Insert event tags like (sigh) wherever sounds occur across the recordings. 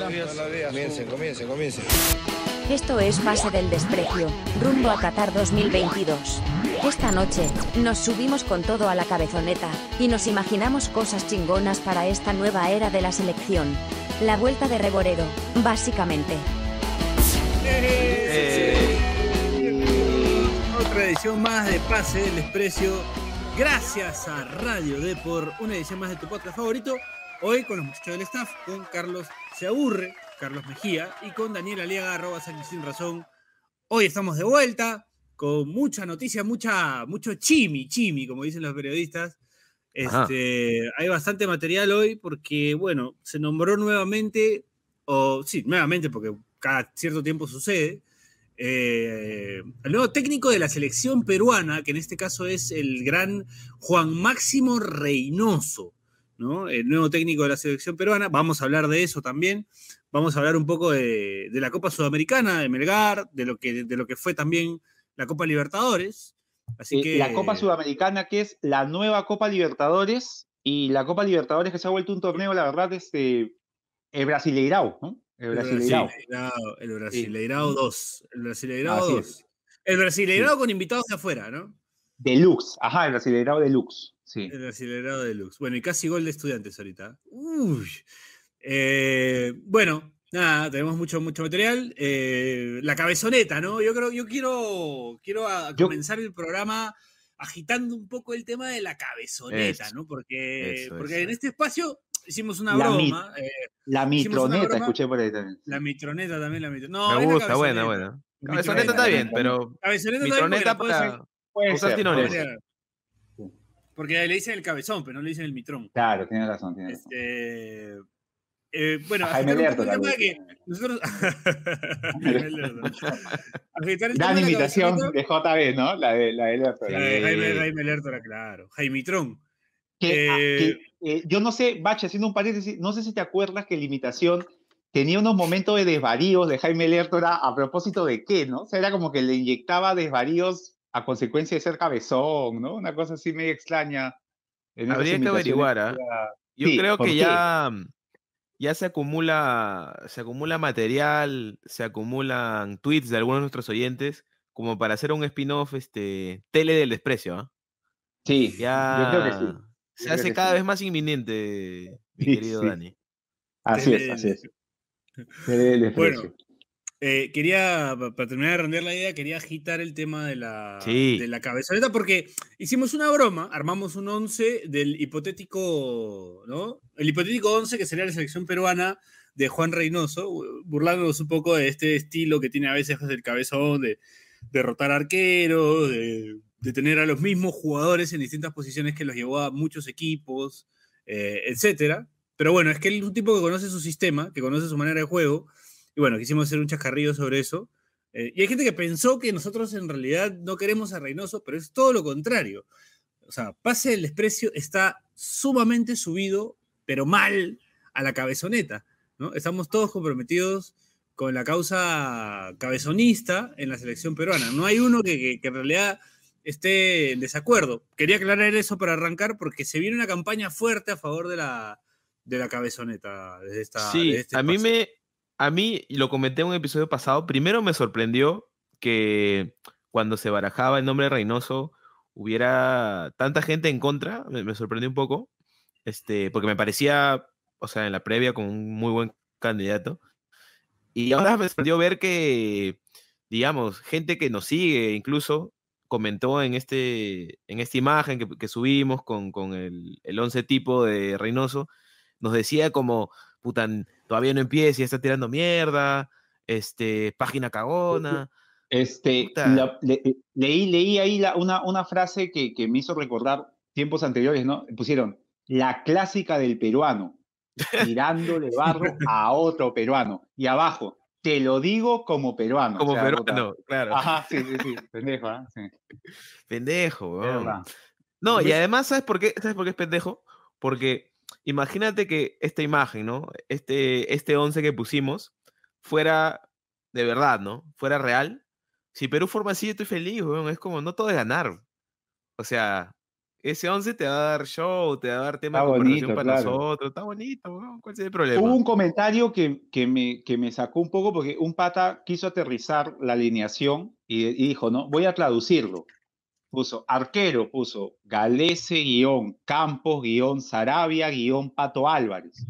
Buenos días. Comiencen, comiencen, comiencen. Esto es Pase del Desprecio, rumbo a Qatar 2022. Esta noche, nos subimos con todo a la cabezoneta, y nos imaginamos cosas chingonas para esta nueva era de la selección. La vuelta de Reborero, básicamente. Otra edición más de Pase del Desprecio. Gracias a Radio D por una edición más de tu podcast favorito. Hoy con los muchachos del staff, con Carlos Se Aburre, Carlos Mejía y con Daniel Aliaga, arroba Sin Razón. Hoy estamos de vuelta con mucha noticia, mucha, mucho chimi, chimi, como dicen los periodistas. Este, hay bastante material hoy porque, bueno, se nombró nuevamente, o sí, nuevamente porque cada cierto tiempo sucede, eh, el nuevo técnico de la selección peruana, que en este caso es el gran Juan Máximo Reynoso, ¿no? El nuevo técnico de la selección peruana. Vamos a hablar de eso también. Vamos a hablar un poco de, la Copa Sudamericana, de Melgar, de lo, que, de lo que fue también la Copa Libertadores. Así que... La Copa Sudamericana, que es la nueva Copa Libertadores, y la Copa Libertadores que se ha vuelto un torneo, la verdad, este, el Brasileirao, ¿no? El Brasileirao. El Brasileirao 2. El Brasileirao 2. El Brasileirao con invitados de afuera, ¿no? Deluxe, ajá, el Brasileirao Deluxe. Sí. El Brasileirao Deluxe. Bueno, y casi gol de estudiantes ahorita. Uy. Eh, bueno, nada, tenemos mucho, mucho material. Eh, la cabezoneta, ¿no? Yo creo, yo quiero, quiero comenzar el programa agitando un poco el tema de la cabezoneta, ¿no? Porque, porque en este espacio hicimos una broma. Eh, la mitroneta, escuché por ahí también. La mitroneta también, la mitroneta. No, Me gusta, buena, buena. Cabezoneta está bien, pero. Cabezoneta mitroneta para. Puede ser, Porque le dicen el cabezón, pero no le dicen el mitrón. Claro, tiene razón, tiene razón. Este, eh, bueno, Jaime Lerto que nosotros. (laughs) Gran imitación de JB, ¿no? La de, la de Lerto. Jaime, Jaime Lerto era claro. Jaime Trón. Que, ah, eh, eh, yo no sé, Bache, haciendo un paréntesis, no sé si te acuerdas que la imitación tenía unos momentos de desvaríos de Jaime Lertora a propósito de qué, ¿no? O sea, era como que le inyectaba desvaríos a consecuencia de ser cabezón, ¿no? Una cosa así medio extraña. Habría que averiguar, ¿ah? Yo creo que ya, ya se acumula, se acumula material, se acumulan tweets de algunos de nuestros oyentes como para hacer un spin-off este, tele del desprecio, ¿ah? Sí, ya... yo creo que sí. Se hace cada vez más inminente, mi (laughs) querido Dani. Así es, así es. (laughs) Bueno, eh, quería, para terminar de render la idea, quería agitar el tema de la, de la cabezoneta porque hicimos una broma, armamos un 11 del hipotético, ¿no? El hipotético 11 que sería la selección peruana de Juan Reynoso, burlándonos un poco de este estilo que tiene a veces el cabezón de derrotar arqueros, de de tener a los mismos jugadores en distintas posiciones que los llevó a muchos equipos, eh, etcétera. Pero bueno, es que él es un tipo que conoce su sistema, que conoce su manera de juego, y bueno, quisimos hacer un chascarrillo sobre eso. Eh, y hay gente que pensó que nosotros en realidad no queremos a Reynoso, pero es todo lo contrario. O sea, Pase del Desprecio está sumamente subido, pero mal, a la cabezoneta. ¿no? Estamos todos comprometidos con la causa cabezonista en la selección peruana. No hay uno que en realidad esté en desacuerdo. Quería aclarar eso para arrancar porque se viene una campaña fuerte a favor de la, de la cabezoneta. Desde esta, sí, este a mí me, a mí, lo comenté en un episodio pasado, primero me sorprendió que cuando se barajaba el nombre de Reynoso hubiera tanta gente en contra, me, sorprendió un poco, este, porque me parecía, o sea, en la previa como un muy buen candidato. Y ahora me sorprendió ver que, digamos, gente que nos sigue incluso, comentó en, este, en esta imagen que, subimos con, con el, el, once tipo de Reynoso, nos decía como, puta, todavía no empieza y está tirando mierda, este, página cagona. Este, eh, leí, leí ahí una, una frase que, que me hizo recordar tiempos anteriores, ¿no? Pusieron, la clásica del peruano, tirándole (laughs) barro a otro peruano. Y abajo, te lo digo como peruano. Como peruano, claro. Ajá, sí, sí, sí. Pendejo, ¿eh? Sí. Pendejo, No, y además, ¿sabes por qué? ¿Sabes por qué es pendejo? Porque imagínate que esta imagen, ¿no? Este, este 11 que pusimos fuera de verdad, ¿no? Fuera real. Si Perú forma así, yo estoy feliz, weón. Es como, no todo es ganar. O sea, ese 11 te va a dar show, te va a dar tema de conversación para nosotros. Está bonito, ¿cuál es el problema? Hubo un comentario que, que, me, que me sacó un poco porque un pata quiso aterrizar la alineación y, y dijo, no, voy a traducirlo. Puso arquero, puso Galese, guion, Campos, guion, Sarabia, guion, Pato Álvarez.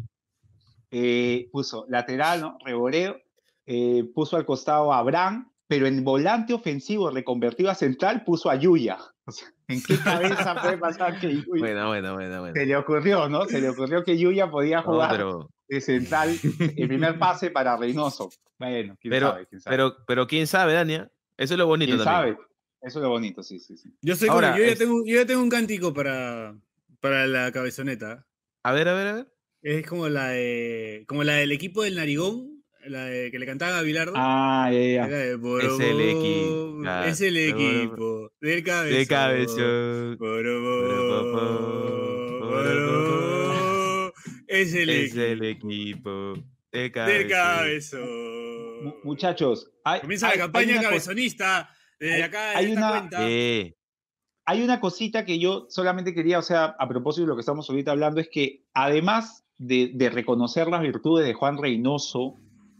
Eh, puso lateral, ¿no? Reboreo, eh, puso al costado a Abraham, pero en volante ofensivo reconvertido a central puso a Yuya. (laughs) O sea, ¿en qué cabeza (laughs) puede pasar que Yuya? Bueno, bueno, bueno, bueno. Se le ocurrió, ¿no? Se le ocurrió que Yuya podía jugar de central el primer pase para Reynoso. Bueno, quién pero, sabe, quién sabe. Pero, pero quién sabe, Dania. Eso es lo bonito ¿Quién también. sabe? Eso es lo bonito, sí, sí, sí. Yo, sé Ahora, yo, ya tengo, yo ya tengo un cántico para, para la cabezoneta. A ver, a ver, a ver. Es como la de, como la del equipo del Narigón, la de, que le cantaba a Bilardo. Ah, ya, ya. Es el equipo. Es el equipo del cabezón. De cabezón. Es el es equipo. el equipo cabezón. Del cabezón. Muchachos, hay, comienza la campaña cabezonista. Desde hay- acá, hay en esta una- cuenta. Eh, hay una cosita que yo solamente quería, o sea, a propósito de lo que estamos ahorita hablando, es que además de, de reconocer las virtudes de Juan Reynoso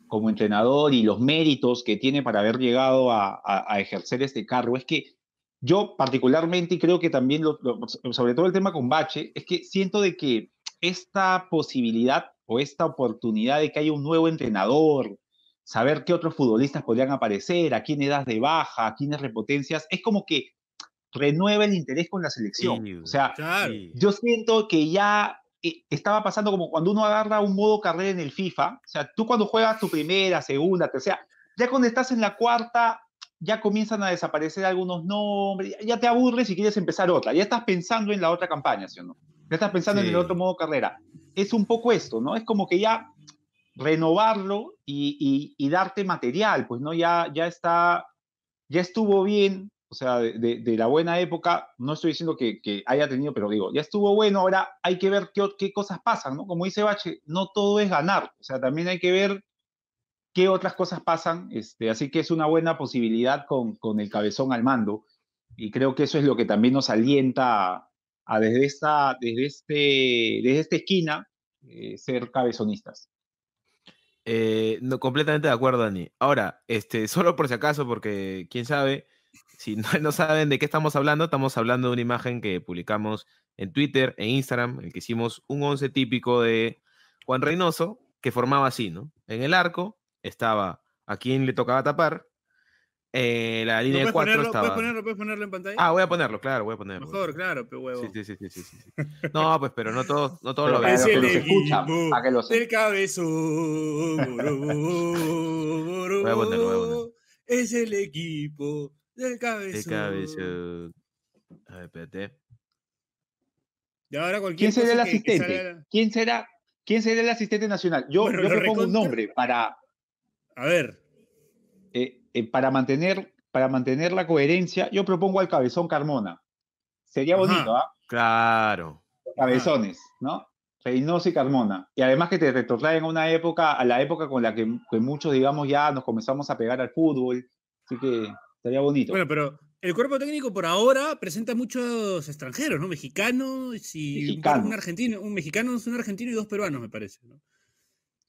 como entrenador y los méritos que tiene para haber llegado a, a- a ejercer este cargo, es que yo particularmente, y creo que también, lo- lo- sobre todo el tema con Bache, es que siento de que esta posibilidad o esta oportunidad de que haya un nuevo entrenador, saber qué otros futbolistas podrían aparecer, a quién das de baja, a quiénes repotencias, es como que renueva el interés con la selección. Sí, o sea, Claro. sí. yo siento que ya eh, estaba pasando como cuando uno agarra un modo carrera en el FIFA, o sea, tú cuando juegas tu primera, segunda, tercera, ya cuando estás en la cuarta, ya comienzan a desaparecer algunos nombres, ya- te aburres y quieres empezar otra, ya estás pensando en la otra campaña, ¿sí o no? Ya estás pensando en el Sí. otro modo carrera. Es un poco esto, ¿no? Es como que ya renovarlo y, darte material, pues, ¿no? Ya, ya está, ya estuvo bien, o sea, de, la buena época, no estoy diciendo que, haya tenido, pero digo, ya estuvo bueno, ahora hay que ver qué, cosas pasan, ¿no? Como dice Bache, no todo es ganar, o sea, también hay que ver qué otras cosas pasan, este, así que es una buena posibilidad con, con el cabezón al mando, y creo que eso es lo que también nos alienta a, a desde, esta, desde, este, desde esta esquina eh, ser cabezonistas. Eh, no, completamente de acuerdo, Dani. Ahora, este, solo por si acaso, porque quién sabe, si no, (laughs) no saben de qué estamos hablando, estamos hablando de una imagen que publicamos en Twitter, en Instagram, en el que hicimos un once típico de Juan Reynoso, que formaba así, ¿no? En el arco estaba a quien le tocaba tapar, eh, la ¿No línea de puedes, cuatro ponerlo, estaba... ¿Puedes ponerlo, puedes ponerlo en pantalla? Ah, voy a ponerlo, claro, voy a ponerlo. a Mejor, claro, pero huevo. Sí, sí, sí, sí, sí, sí. (laughs) No, pues, pero no todos, no todos Pero lo ven. Es que el equipo para que los- del cabezón. Voy a ponerlo, voy a ponerlo. Es el equipo del De cabezón. cabeza. A ver, espérate. Y ahora cualquier ¿Quién será el cosa que- que asistente? salga- ¿Quién será, ¿Quién será el asistente nacional? Yo, Bueno, yo propongo un recontra- nombre para, A ver, eh, eh, para, mantener, para mantener la coherencia. Yo propongo al Cabezón Carmona. Sería Ajá. bonito, ¿ah? Claro. Cabezones, ¿no? Reynoso y Carmona. Y además que te retrotraen a una época, a la época con la que, que muchos, digamos, ya nos comenzamos a pegar al fútbol. Así que estaría bonito. bueno, pero el cuerpo técnico por ahora presenta muchos extranjeros, ¿no? Mexicanos y un, Mexicanos. un argentino. Un mexicano, un argentino y dos peruanos, me parece. ¿no?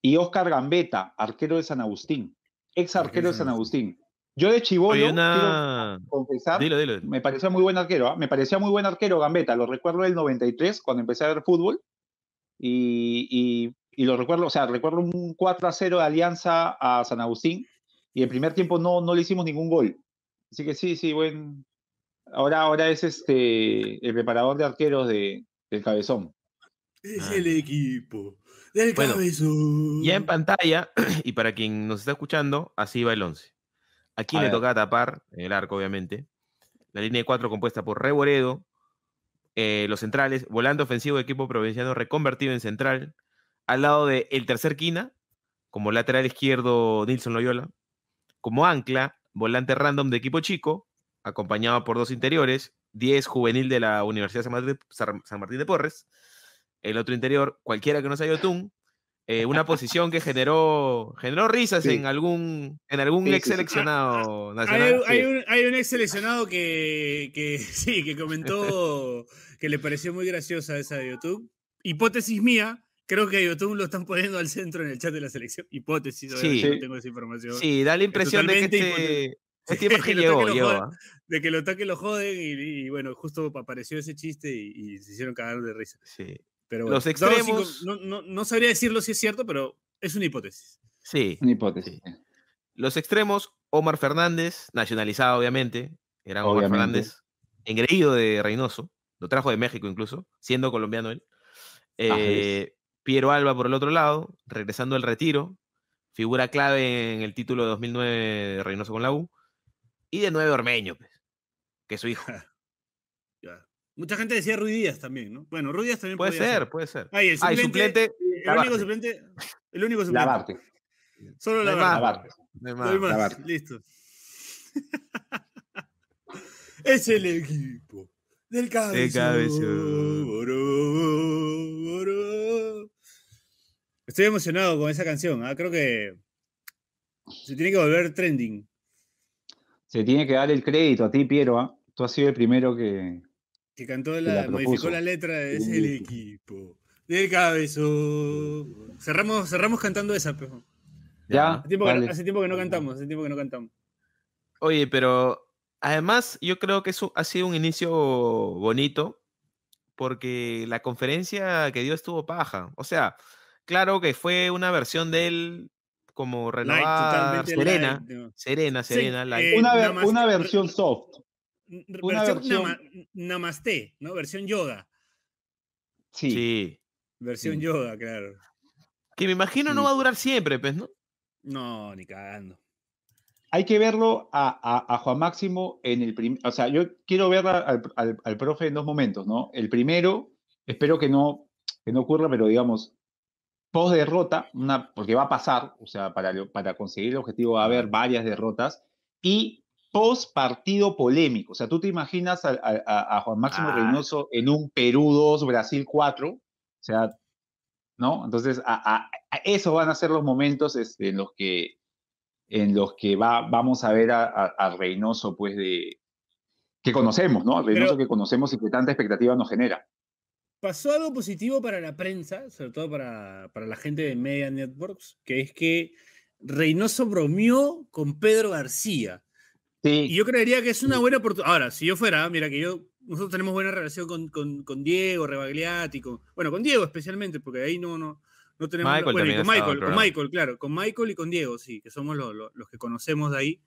Y Oscar Gambetta, arquero de San Agustín. Ex Arquero de San Agustín. Yo de chivolo, Oye, una... quiero confesar, Dilo, dilo. me parecía muy buen arquero, ¿ah? me parecía muy buen arquero Gambetta, lo recuerdo del 93 cuando empecé a ver fútbol y, y, y lo recuerdo, o sea, recuerdo un 4 a 0 de Alianza a San Agustín y el primer tiempo no, no le hicimos ningún gol. Así que sí, sí, buen. Ahora, ahora es este el preparador de arqueros de, del cabezón. Es Ah. el equipo del Bueno, cabezón. Ya en pantalla, (clears throat) y para quien nos está escuchando, así va el 11. ¿A quién A le toca tapar? En el arco, obviamente. La línea de cuatro compuesta por Reboredo. eh, los centrales, volante ofensivo de equipo provinciano reconvertido en central. Al lado de el tercer quina, como lateral izquierdo Nilson Loyola. Como ancla, volante random de equipo chico, acompañado por dos interiores. 10 juvenil de la Universidad San Martín de Porres. El otro interior, cualquiera que no sea Yotun. Eh, una posición que generó, generó risas Sí. en algún, en algún Sí, ex sí. seleccionado (laughs) Hay, nacional. hay un, hay un ex seleccionado que, que (laughs) sí, que comentó que le pareció muy graciosa esa de YouTube. Hipótesis mía, creo que YouTube lo están poniendo al centro en el chat de la selección. Hipótesis, sí, no tengo esa información. Sí, da la impresión de que este, este (laughs) llegó, ¿ah? de que lo toque lo joden y, bueno, justo apareció ese chiste y, se hicieron cagar de risa. Sí. Pero Los extremos... no, no, no, sabría decirlo si es cierto, pero es una hipótesis. Sí. Una hipótesis. Los extremos, Omar Fernández, nacionalizado obviamente, era Omar Fernández, engreído de Reynoso, lo trajo de México incluso, siendo colombiano él. Eh, Piero Alba por el otro lado, regresando al retiro, figura clave en el título de 2009 de Reynoso con la U, y de nueve Ormeño, pues, que es su hijo. (laughs) Mucha gente decía Ruiz Díaz también, ¿no? Bueno, Ruiz Díaz también puede ser, puede ser. Ah, el suplente, el, único suplente, el único suplente. Lavarte. Solo la Lavarte. No más. más. Listo. (laughs) es el equipo del cabezón. Estoy emocionado con esa canción. ¿ah? Creo que se tiene que volver trending. Se tiene que dar el crédito a ti, Piero. ¿ah? Tú has sido el primero que. Que cantó la, modificó la letra. Es el equipo del cabezón. Cerramos, cerramos cantando esa, pejo. Ya. Hace tiempo, que, hace tiempo, que, no cantamos. Hace tiempo que no cantamos. Oye, pero además yo creo que eso ha sido un inicio bonito porque la conferencia que dio estuvo paja. O sea, claro que fue una versión de él como renovada, serena, serena, serena, eh, una, versión soft. Una versión, namaste, ¿no? Versión yoga. Sí. Versión yoga, claro. Que me imagino no va a durar siempre, pues, ¿no? No, ni cagando. Hay que verlo a, Juan Máximo en el primer. O sea, yo quiero ver al, profe en dos momentos, ¿no? El primero, espero que no, que no ocurra, pero digamos, post derrota, una, porque va a pasar, o sea, para, para conseguir el objetivo va a haber varias derrotas, y post partido polémico. O sea, tú te imaginas a, Juan Máximo ah. Reynoso en un Perú 2, Brasil 4, o sea, ¿no? Entonces, a, eso van a ser los momentos este, en los que, en los que va, vamos a ver a, Reynoso, pues, de, que conocemos, ¿no? A Reynoso que conocemos y que tanta expectativa nos genera. Pasó algo positivo para la prensa, sobre todo para, para la gente de Media Networks, que es que Reynoso bromeó con Pedro García. Sí. Y yo creería que es una buena oportunidad. Ahora, si yo fuera, mira que yo nosotros tenemos buena relación con, con, con Diego, Rebagliati, con, bueno, con Diego especialmente, porque ahí no, no, no tenemos... Michael bueno, con Michael, con Michael, claro, con Michael y con Diego, sí, que somos los, los que conocemos de ahí.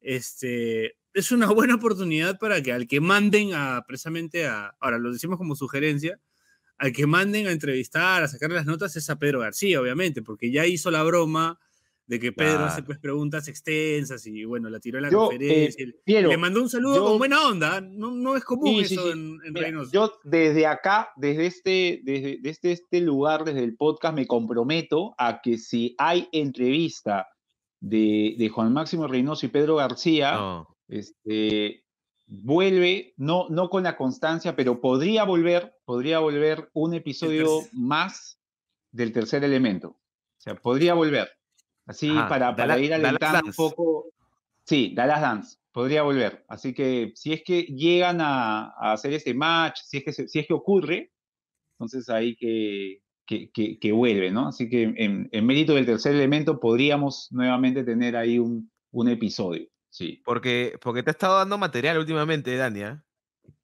Este, es una buena oportunidad para que al que manden a, precisamente a, ahora lo decimos como sugerencia, al que manden a entrevistar, a sacar las notas es a Pedro García, obviamente, porque ya hizo la broma de que Pedro hace pues preguntas extensas y bueno, la tiró en la eh, conferencia. le mandó un saludo con buena onda, no, no es común eso en, en Yo desde acá, desde este, desde, desde, este lugar, desde el podcast, me comprometo a que si hay entrevista de, de Juan Máximo Reynoso y Pedro García, este, vuelve, no, no con la constancia, pero podría volver, podría volver un episodio más del tercer elemento. O sea, podría volver. Así para, para ir alentando un poco. Sí, Dallas Dance, podría volver. Así que si es que llegan a, hacer este match, si es que, si es que ocurre, entonces ahí que, que, que, vuelve, ¿no? Así que en, en, mérito del tercer elemento podríamos nuevamente tener ahí un, un episodio. Sí. Porque, porque te ha estado dando material últimamente, Dania.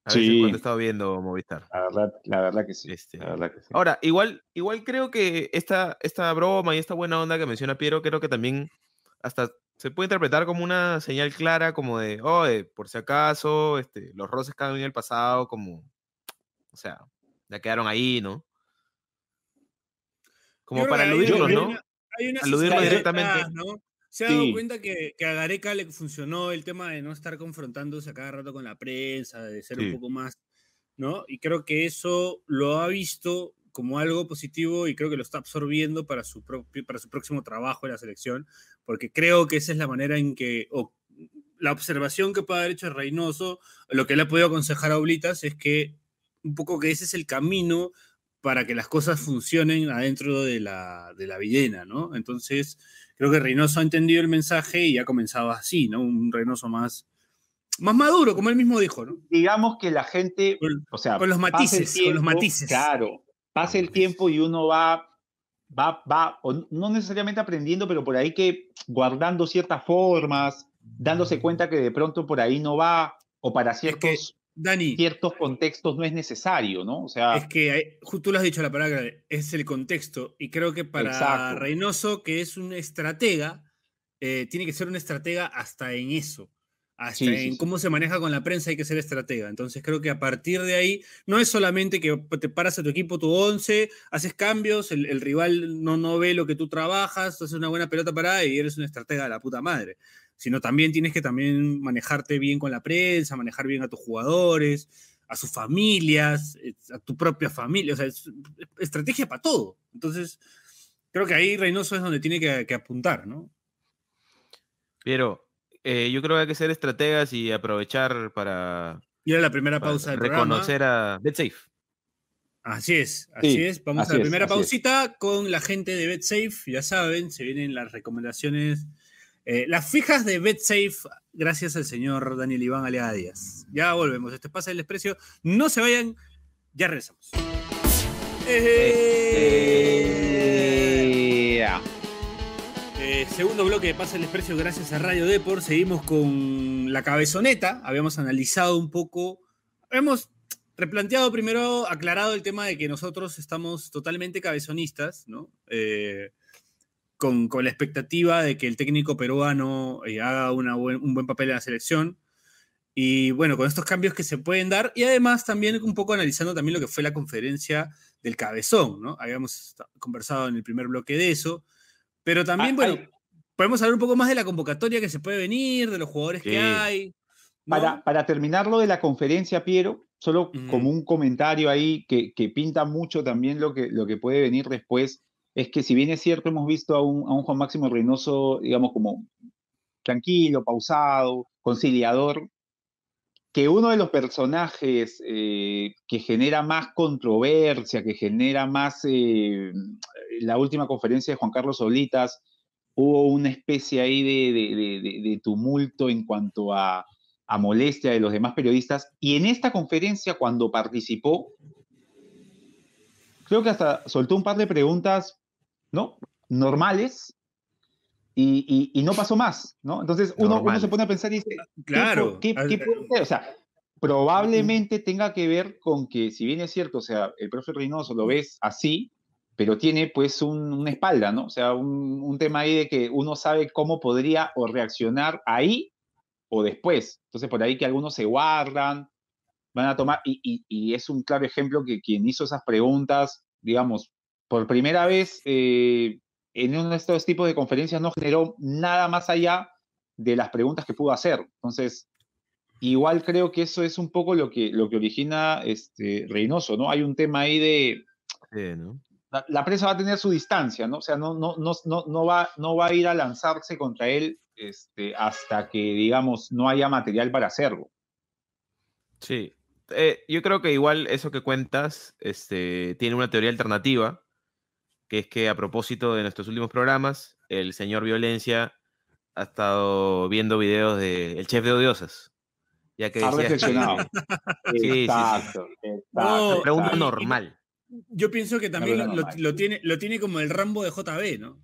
A sí. cuando he estado viendo Movistar. La verdad, la verdad que sí. Este, la verdad que sí. Ahora, igual, igual creo que esta, esta broma y esta buena onda que menciona Piero, creo que también hasta se puede interpretar como una señal clara, como de, oye, por si acaso, este, los roces que han en el pasado, como, o sea, ya quedaron ahí, ¿no? Como para aludirlos, ¿no? Aludirlo directamente. ¿no? Se ha dado cuenta que, a Gareca le funcionó el tema de no estar confrontándose a cada rato con la prensa, de ser un poco más, ¿no? Y creo que eso lo ha visto como algo positivo y creo que lo está absorbiendo para su, propio, para su próximo trabajo en la selección, porque creo que esa es la manera en que, o la observación que puede haber hecho Reynoso, lo que le ha podido aconsejar a Oblitas es que un poco que ese es el camino para que las cosas funcionen adentro de la, de la villena, ¿no? Entonces, creo que Reynoso ha entendido el mensaje y ha comenzado así, ¿no? Un Reynoso más, más maduro, como él mismo dijo, ¿no? Digamos que la gente, o sea, con los matices, con los matices. Claro, pasa el tiempo y uno va, va, va, no necesariamente aprendiendo, pero por ahí que guardando ciertas formas, dándose cuenta que de pronto por ahí no va, o para ciertos, ciertos contextos no es necesario, ¿no? O sea. Es que tú lo has dicho la palabra, es el contexto. Y creo que para Reynoso, que es un estratega, eh, tiene que ser un estratega hasta en eso. Hasta en cómo se maneja con la prensa hay que ser estratega. Entonces creo que a partir de ahí no es solamente que te paras a tu equipo, tu 11, haces cambios, el, rival no, no ve lo que tú trabajas, haces una buena pelota parada y eres un estratega de la puta madre. Sino también tienes que también manejarte bien con la prensa, manejar bien a tus jugadores, a sus familias, eh, a tu propia familia. O sea, es estrategia para todo. Entonces creo que ahí Reynoso es donde tiene que, que apuntar, ¿no? Pero eh, yo creo que hay que ser estrategas y aprovechar para. Ir a la primera pausa del Reconocer a BetSafe. Así es, así es. Vamos a la primera pausita con la gente de BetSafe. Ya saben, se vienen las recomendaciones, eh, las fijas de BetSafe, gracias al señor Daniel Iván Alea Díaz. Ya volvemos. Este pasa el desprecio. No se vayan, ya regresamos. Eh, eh, segundo bloque de Pasa el Expreso gracias a Radio Deport. Seguimos con la cabezoneta. Habíamos analizado un poco, hemos replanteado primero, aclarado el tema de que nosotros estamos totalmente cabezonistas, ¿no? Eh, con, la expectativa de que el técnico peruano eh, haga un buen papel en la selección. Y bueno, con estos cambios que se pueden dar, y además también un poco analizando también lo que fue la conferencia del cabezón, ¿no? Habíamos conversado en el primer bloque de eso. Pero también, ah, bueno, podemos hablar un poco más de la convocatoria que se puede venir, de los jugadores que hay. Para, para, terminar lo de la conferencia, Piero, solo como un comentario ahí que, que, pinta mucho también lo que, lo que puede venir después, es que si bien es cierto, hemos visto a un, a un Juan Máximo Reynoso, digamos, como tranquilo, pausado, conciliador, que uno de los personajes eh, que genera más controversia, que genera más eh, la última conferencia de Juan Carlos Solitas, hubo una especie ahí de, tumulto en cuanto a, molestia de los demás periodistas. Y en esta conferencia, cuando participó, creo que hasta soltó un par de preguntas, ¿no? Normales. Y, no pasó más, ¿no? Entonces uno, se pone a pensar y dice, claro. ¿qué, puede ser? O sea, probablemente tenga que ver con que, si bien es cierto, o sea, el profe Reynoso lo ves así, pero tiene pues una espalda, ¿no? O sea, un, tema ahí de que uno sabe cómo podría o reaccionar ahí o después. Entonces, por ahí que algunos se guardan, van a tomar, y, es un claro ejemplo que quien hizo esas preguntas, digamos, por primera vez eh, en uno de estos tipos de conferencias no generó nada más allá de las preguntas que pudo hacer. Entonces, igual creo que eso es un poco lo que, lo que origina este, Reynoso, ¿no? Hay un tema ahí de... Sí, ¿no? la, prensa va a tener su distancia, ¿no? O sea, no, no, no, no, va, no va a ir a lanzarse contra él este, hasta que, digamos, no haya material para hacerlo. Sí, eh, yo creo que igual eso que cuentas este, tiene una teoría alternativa, que es que a propósito de nuestros últimos programas, el señor Violencia ha estado viendo videos de El Chef de Odiosas. Ya que ha reflexionado. (laughs) sí, exacto, exacto. pregunta normal. Yo pienso que también lo, tiene, lo tiene como el Rambo de JB, ¿no?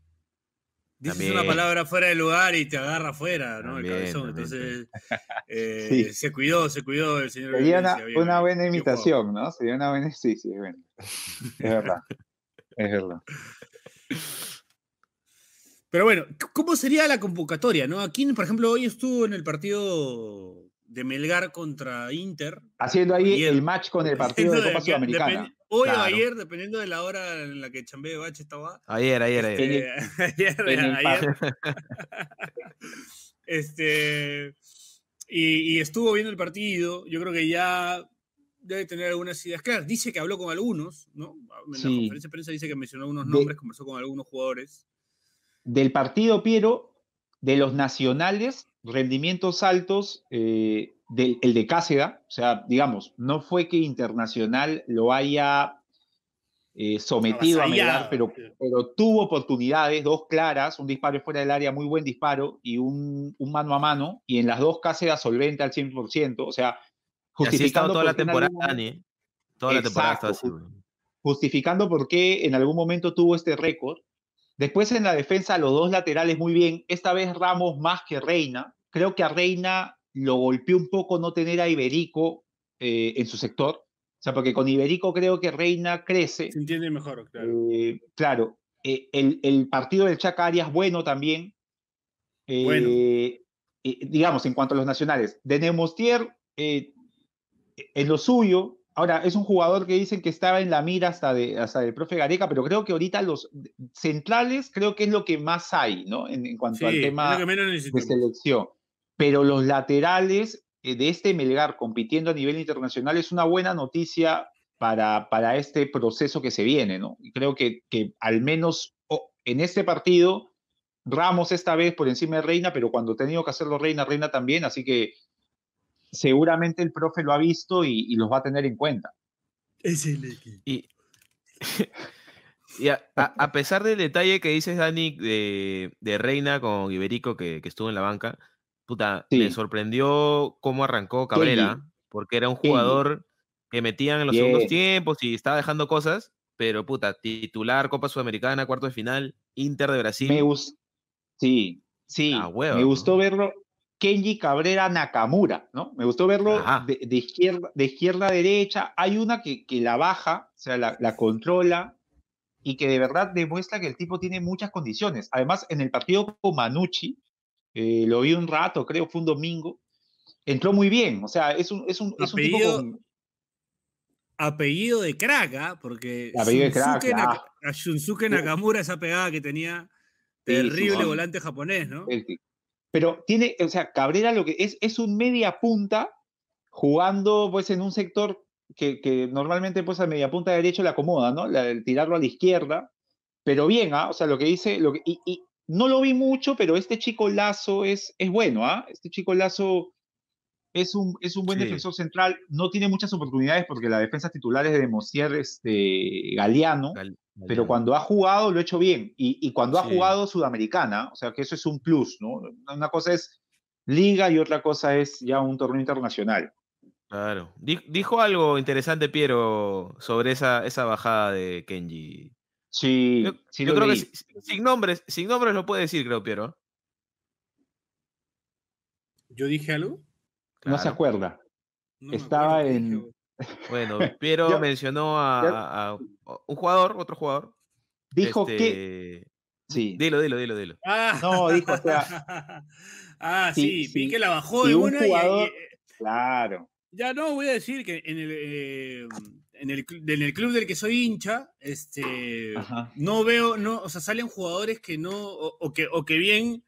Dices una palabra fuera de lugar y te agarra afuera, ¿no? el cabezón. Entonces, (laughs) eh, se cuidó, se cuidó el señor. Sería una, buena imitación, ¿no? Sería una buena. Sí, sí, bueno. Es verdad. (laughs) es verdad. Pero bueno, ¿cómo sería la convocatoria, no? Aquí, por ejemplo, hoy estuvo en el partido de Melgar contra Inter. Haciendo ahí el match con el partido de Copa Sudamericana. Hoy o ayer, dependiendo de la hora en la que Chambé Bache estaba. Ayer, ayer, ayer. Este, ayer, (laughs) ayer. (laughs) este, y, estuvo viendo el partido. Yo creo que ya debe tener algunas ideas claras. Dice que habló con algunos, ¿no? En la conferencia de prensa dice que mencionó algunos nombres, conversó con algunos jugadores. Del partido, Piero, de los nacionales, rendimientos altos, eh, el de Cáceda, o sea, digamos, no fue que Internacional lo haya eh, sometido a Melgar, pero, pero tuvo oportunidades, dos claras, un disparo fuera del área, muy buen disparo, y un, un mano a mano, y en las dos era solvente al 100%, o sea, justificando toda la temporada, Dani. Toda la temporada así. Justificando por qué en algún momento tuvo este récord. Después en la defensa, los dos laterales muy bien. Esta vez Ramos más que Reina. Creo que a Reina lo golpeó un poco no tener a Iberico eh, en su sector o sea, porque con Iberico creo que Reina crece. Se entiende mejor, claro. Eh, claro, eh, el, el, partido del Chaca Arias bueno también. Eh, bueno. digamos, en cuanto a los nacionales. De Nemostier, en lo suyo, ahora es un jugador que dicen que estaba en la mira hasta, de, hasta el profe Gareca, pero creo que ahorita los centrales creo que es lo que más hay, ¿no? En, en cuanto al tema de selección. Pero los laterales eh, de este Melgar compitiendo a nivel internacional es una buena noticia para, para este proceso que se viene, ¿no? Creo que, que al menos en este partido, Ramos esta vez por encima de Reina, pero cuando ha tenido que hacerlo Reina, Reina también, así que seguramente el profe lo ha visto y, los va a tener en cuenta. Es el equipo. Y, (laughs) y a, pesar del detalle que dices, Dani, de, de Reina con Iberico, que, que estuvo en la banca, puta, me sorprendió cómo arrancó Cabrera, porque era un jugador que metían en los segundos tiempos y estaba dejando cosas, pero puta, titular, Copa Sudamericana, cuarto de final, Inter de Brasil. Me gustó, sí, sí, me gustó verlo. Kenji Cabrera Nakamura, ¿no? Me gustó verlo de, izquierda, de izquierda a derecha. Hay una que, que la baja, o sea, la, la controla, y que de verdad demuestra que el tipo tiene muchas condiciones. Además, en el partido con Manucci, eh, lo vi un rato, creo, fue un domingo. Entró muy bien, o sea, es un, es un, es un tipo con... Apellido de crack, ¿ah? porque apellido de crack, a Shunsuke Nakamura esa pegada que tenía terrible volante japonés, ¿no? Pero tiene, o sea, Cabrera lo que es, es un media punta jugando pues en un sector que, que normalmente pues a media punta derecho le acomoda, ¿no? el tirarlo a la izquierda, pero bien, ¿ah? O sea, lo que dice, lo que, y, no lo vi mucho, pero este chico Lazo es, es bueno, ¿ah? Este chico Lazo es un, es un buen defensor central, no tiene muchas oportunidades porque la defensa titular es de Mosier este, Galeano, pero cuando ha jugado lo ha hecho bien. Y, cuando ha jugado Sudamericana, o sea que eso es un plus, ¿no? Una cosa es liga y otra cosa es ya un torneo internacional. Claro. Dijo algo interesante, Piero, sobre esa, esa bajada de Kenji. Sí, yo, creo que sin nombres, sin nombres lo puede decir, creo, Piero. ¿Yo dije algo? No se acuerda. Estaba en. Bueno, (laughs) Piero mencionó a, un jugador, otro jugador. Dijo que. Este, sí. Dilo, dilo, dilo, dilo. Ah, no, dijo, o sea. (laughs) ah, sí, vi que la bajó de una jugador, Claro. Ya no, voy a decir que en el. Eh, en el, en el club del que soy hincha, este, no veo, no, o sea, salen jugadores que no, o, que, o que bien,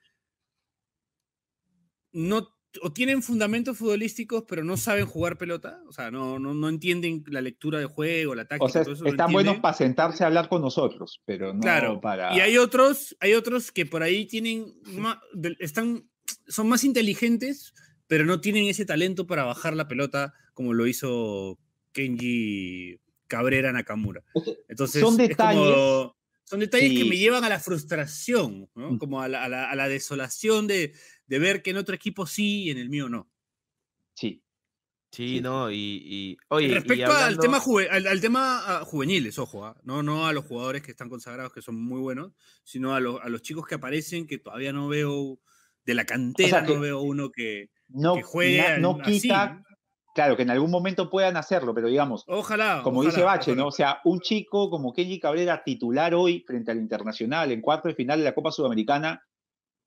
no, o tienen fundamentos futbolísticos, pero no saben jugar pelota, o sea, no, no, no entienden la lectura de juego, la táctica. O sea, están buenos para sentarse a hablar con nosotros, pero no claro. para... Y hay otros, hay otros que por ahí tienen, están, son más inteligentes, pero no tienen ese talento para bajar la pelota como lo hizo Kenji Cabrera Nakamura. Entonces, son detalles, son detalles que me llevan a la frustración, mm. como a la, desolación de, ver que en otro equipo sí y en el mío no. Sí. Sí, no, y, oye, respecto al tema al, tema ah, juveniles, ojo, ¿ah? no, no a los jugadores que están consagrados, que son muy buenos, sino a, los chicos que aparecen, que todavía no veo de la cantera, no veo uno que, no, juegue. no, quita, claro, que en algún momento puedan hacerlo, pero digamos, ojalá, como dice Bache, ¿no? O sea, un chico como Kenji Cabrera titular hoy frente al Internacional en cuarto de final de la Copa Sudamericana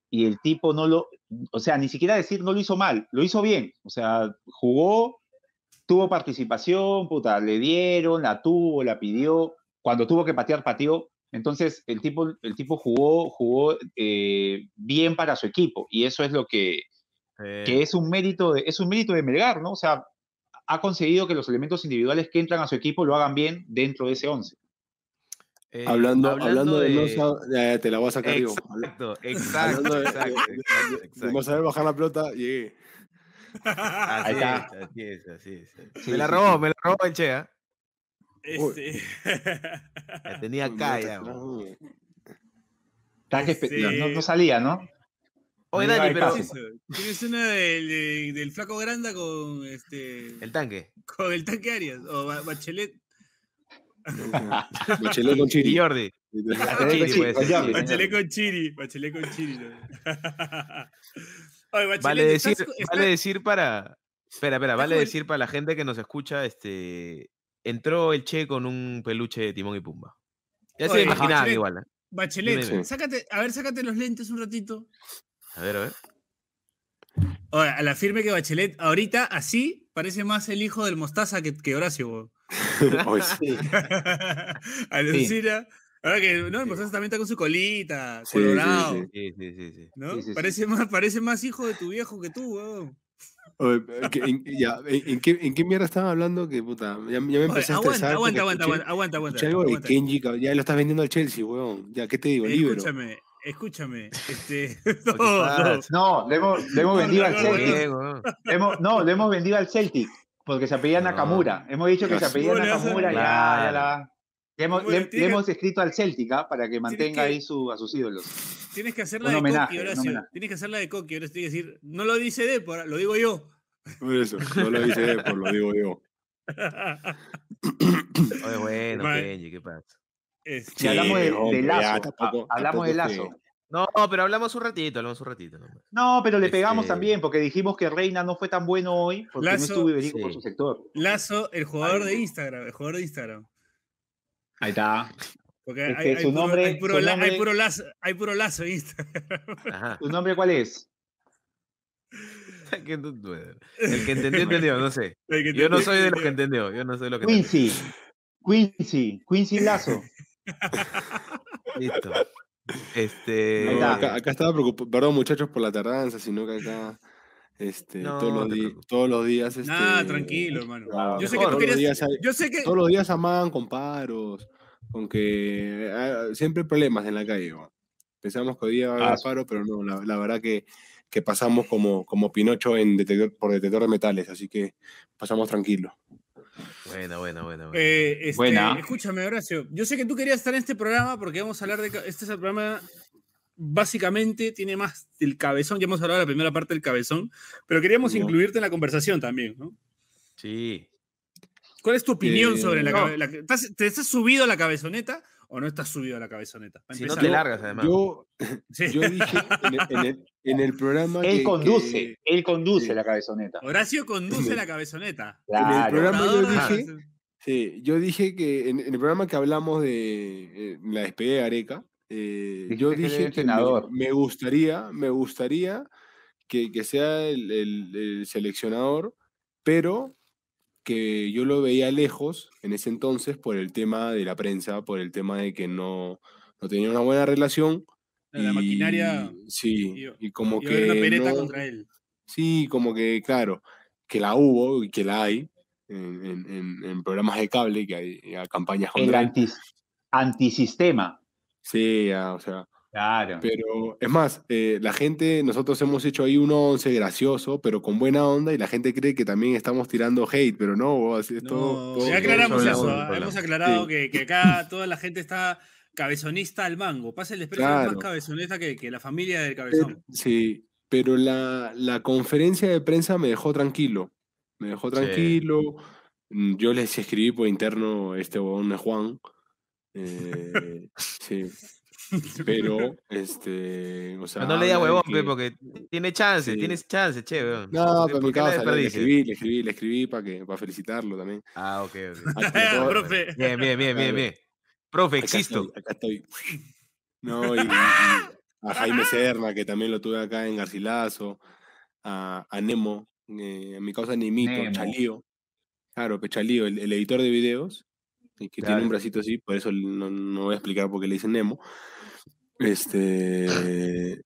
y el tipo no lo, o sea, ni siquiera decir no lo hizo mal, lo hizo bien, o sea, jugó, tuvo participación, puta, le dieron, la tuvo, la pidió, cuando tuvo que patear, pateó, entonces el tipo, el tipo jugó, jugó eh, bien para su equipo y eso es lo que, que es un mérito de, es un mérito de Melgar, ¿no? O sea, ha conseguido que los elementos individuales que entran a su equipo lo hagan bien dentro de ese 11. Eh, hablando, hablando, de, te la voy a sacar exacto, (laughs) Exacto, exacto, Vamos a ver bajar la pelota, llegué. Así, Es, así es, así es. Me la robó, me la robó el Chea. Este... (laughs) La tenía acá ya. No, no, salía, ¿no? Oye, Dani, pero. Tienes una del, del, flaco Granda con este. El tanque. Con el tanque Arias. O Bachelet. Bachelet con Chiri. Jordi. Bachelet con Chiri. Bachelet con Chiri. (laughs) vale, decir, vale decir para. Espera, espera, vale decir para la gente que nos escucha, este. Entró el Che con un peluche de Timón y Pumba. Ya se imaginaban igual. ¿eh? Bachelet, sácate, a ver, sácate los lentes un ratito. A ver, a ver. Ahora, a la firme que Bachelet, ahorita así parece más el hijo del Mostaza que, que Horacio. (laughs) (laughs) sí. Alucina. Ahora que, ¿no? El Mostaza también está con su colita, colorado. Sí, sí, sí. ¿no? parece, Más, parece más hijo de tu viejo que tú, weón. ¿en, ya, ¿en, qué, ¿En qué mierda estaba hablando? Que puta, ya, me empecé a estresar. Aguanta, aguanta, aguanta, aguanta, aguanta. algo de Kenji, ya lo estás vendiendo al Chelsea, weón. Ya, ¿qué te digo? Escúchame, Escúchame, este. (laughs) no, le hemos, le hemos vendido al Celtic. no, le hemos vendido al Celtic, porque se apellía Nakamura. Hemos dicho que se apellía Nakamura, ya, ya la. Le hemos, le, hemos, escrito al Celtic ¿ah? para que mantenga ahí su, a sus ídolos. Tienes que hacerla de homenaje, Horacio. Tienes que hacerla de Coqui, ahora tienes que decir, no lo dice Depor, lo digo yo. Por eso, no lo dice Depor, lo digo yo. (laughs) Oye, bueno, Kenji, ¿qué pasa? Si hablamos de, lazo, hablamos de lazo. No, pero hablamos un ratito, hablamos un ratito. No, pero le pegamos este también, porque dijimos que Reina no fue tan bueno hoy, porque no estuvo Iberico por su sector. Lazo, el jugador de Instagram, el jugador de Instagram. Ahí está. Porque hay, su puro, nombre, hay, puro, nombre... hay, puro, lazo, hay puro lazo en Instagram. ¿Tu nombre cuál es? El que entendió, entendió, no sé. (laughs) Yo no soy de los que entendió. Yo no soy de los que Quincy. Quincy. Quincy Lazo. (laughs) Listo. Este. acá, estaba preocupado. Perdón, muchachos, por la tardanza, sino que acá. Este, todos, los todos, los días. Este, tranquilo, hermano. yo, sé que tú querías, yo sé que. Todos los días amaban con paros, con que. Ah, siempre problemas en la calle. Pensamos que hoy día va a haber ah, paro, pero no, la, verdad que, que, pasamos como, como Pinocho en detector, por detector de metales, así que pasamos tranquilos. Buena, buena, buena. Eh, este, escúchame, Horacio. Yo sé que tú querías estar en este programa porque vamos a hablar de. Este es el programa. Básicamente tiene más del cabezón. Ya hemos hablado de la primera parte del cabezón, pero queríamos incluirte en la conversación también, ¿no? Sí. ¿Cuál es tu opinión sobre la, cabezoneta? ¿Te estás subido a la cabezoneta o no estás subido a la cabezoneta? Si no te largas, además. Yo, (laughs) yo dije en el, programa. Él conduce, él conduce la cabezoneta. Horacio conduce la cabezoneta. En el programa yo dije. Sí, yo dije que en, el programa que hablamos de eh, la despedida de Areca, eh, yo dije que me, gustaría, me gustaría que, que sea el, el, seleccionador, pero que yo lo veía lejos en ese entonces por el tema de la prensa, por el tema de que no, no tenía una buena relación. La maquinaria. Sí, y, como que. contra él. Sí, como que, claro, que la hubo y que la hay en, en, programas de cable, que hay, campañas contra El antisistema. Sí, o sea. Claro. Pero es más, eh, la gente, nosotros hemos hecho ahí un once gracioso, pero con buena onda, y la gente cree que también estamos tirando hate, pero no, así es todo, Ya aclaramos eso, ¿ah? hemos aclarado que, que, acá toda la gente está cabezonista al mango. Pasa el desprecio más cabezonista que, que, la familia del cabezón. sí, pero la, la, conferencia de prensa me dejó tranquilo. Me dejó tranquilo. Mm, yo les escribí por interno este huevón de Juan. Eh, (laughs) sí. (laughs) Pero, este, o sea. no le diga huevón, porque tiene chance, tienes chance, che, weón. No, pero mi causa, le, escribí, le escribí, le escribí para que, para felicitarlo también. Ah, ok, ok. (laughs) (laughs) Profe. Bien, bien, bien, bien, bien. Profe, existo. Acá estoy. No, y, a Jaime Serna, que también lo tuve acá en Garcilaso, a, a Nemo, eh, a mi causa Nimito, Chalío. Claro, Pechalío, el, el editor de videos, que tiene un bracito así, por eso no, no voy a explicar por qué le dicen Nemo. Este.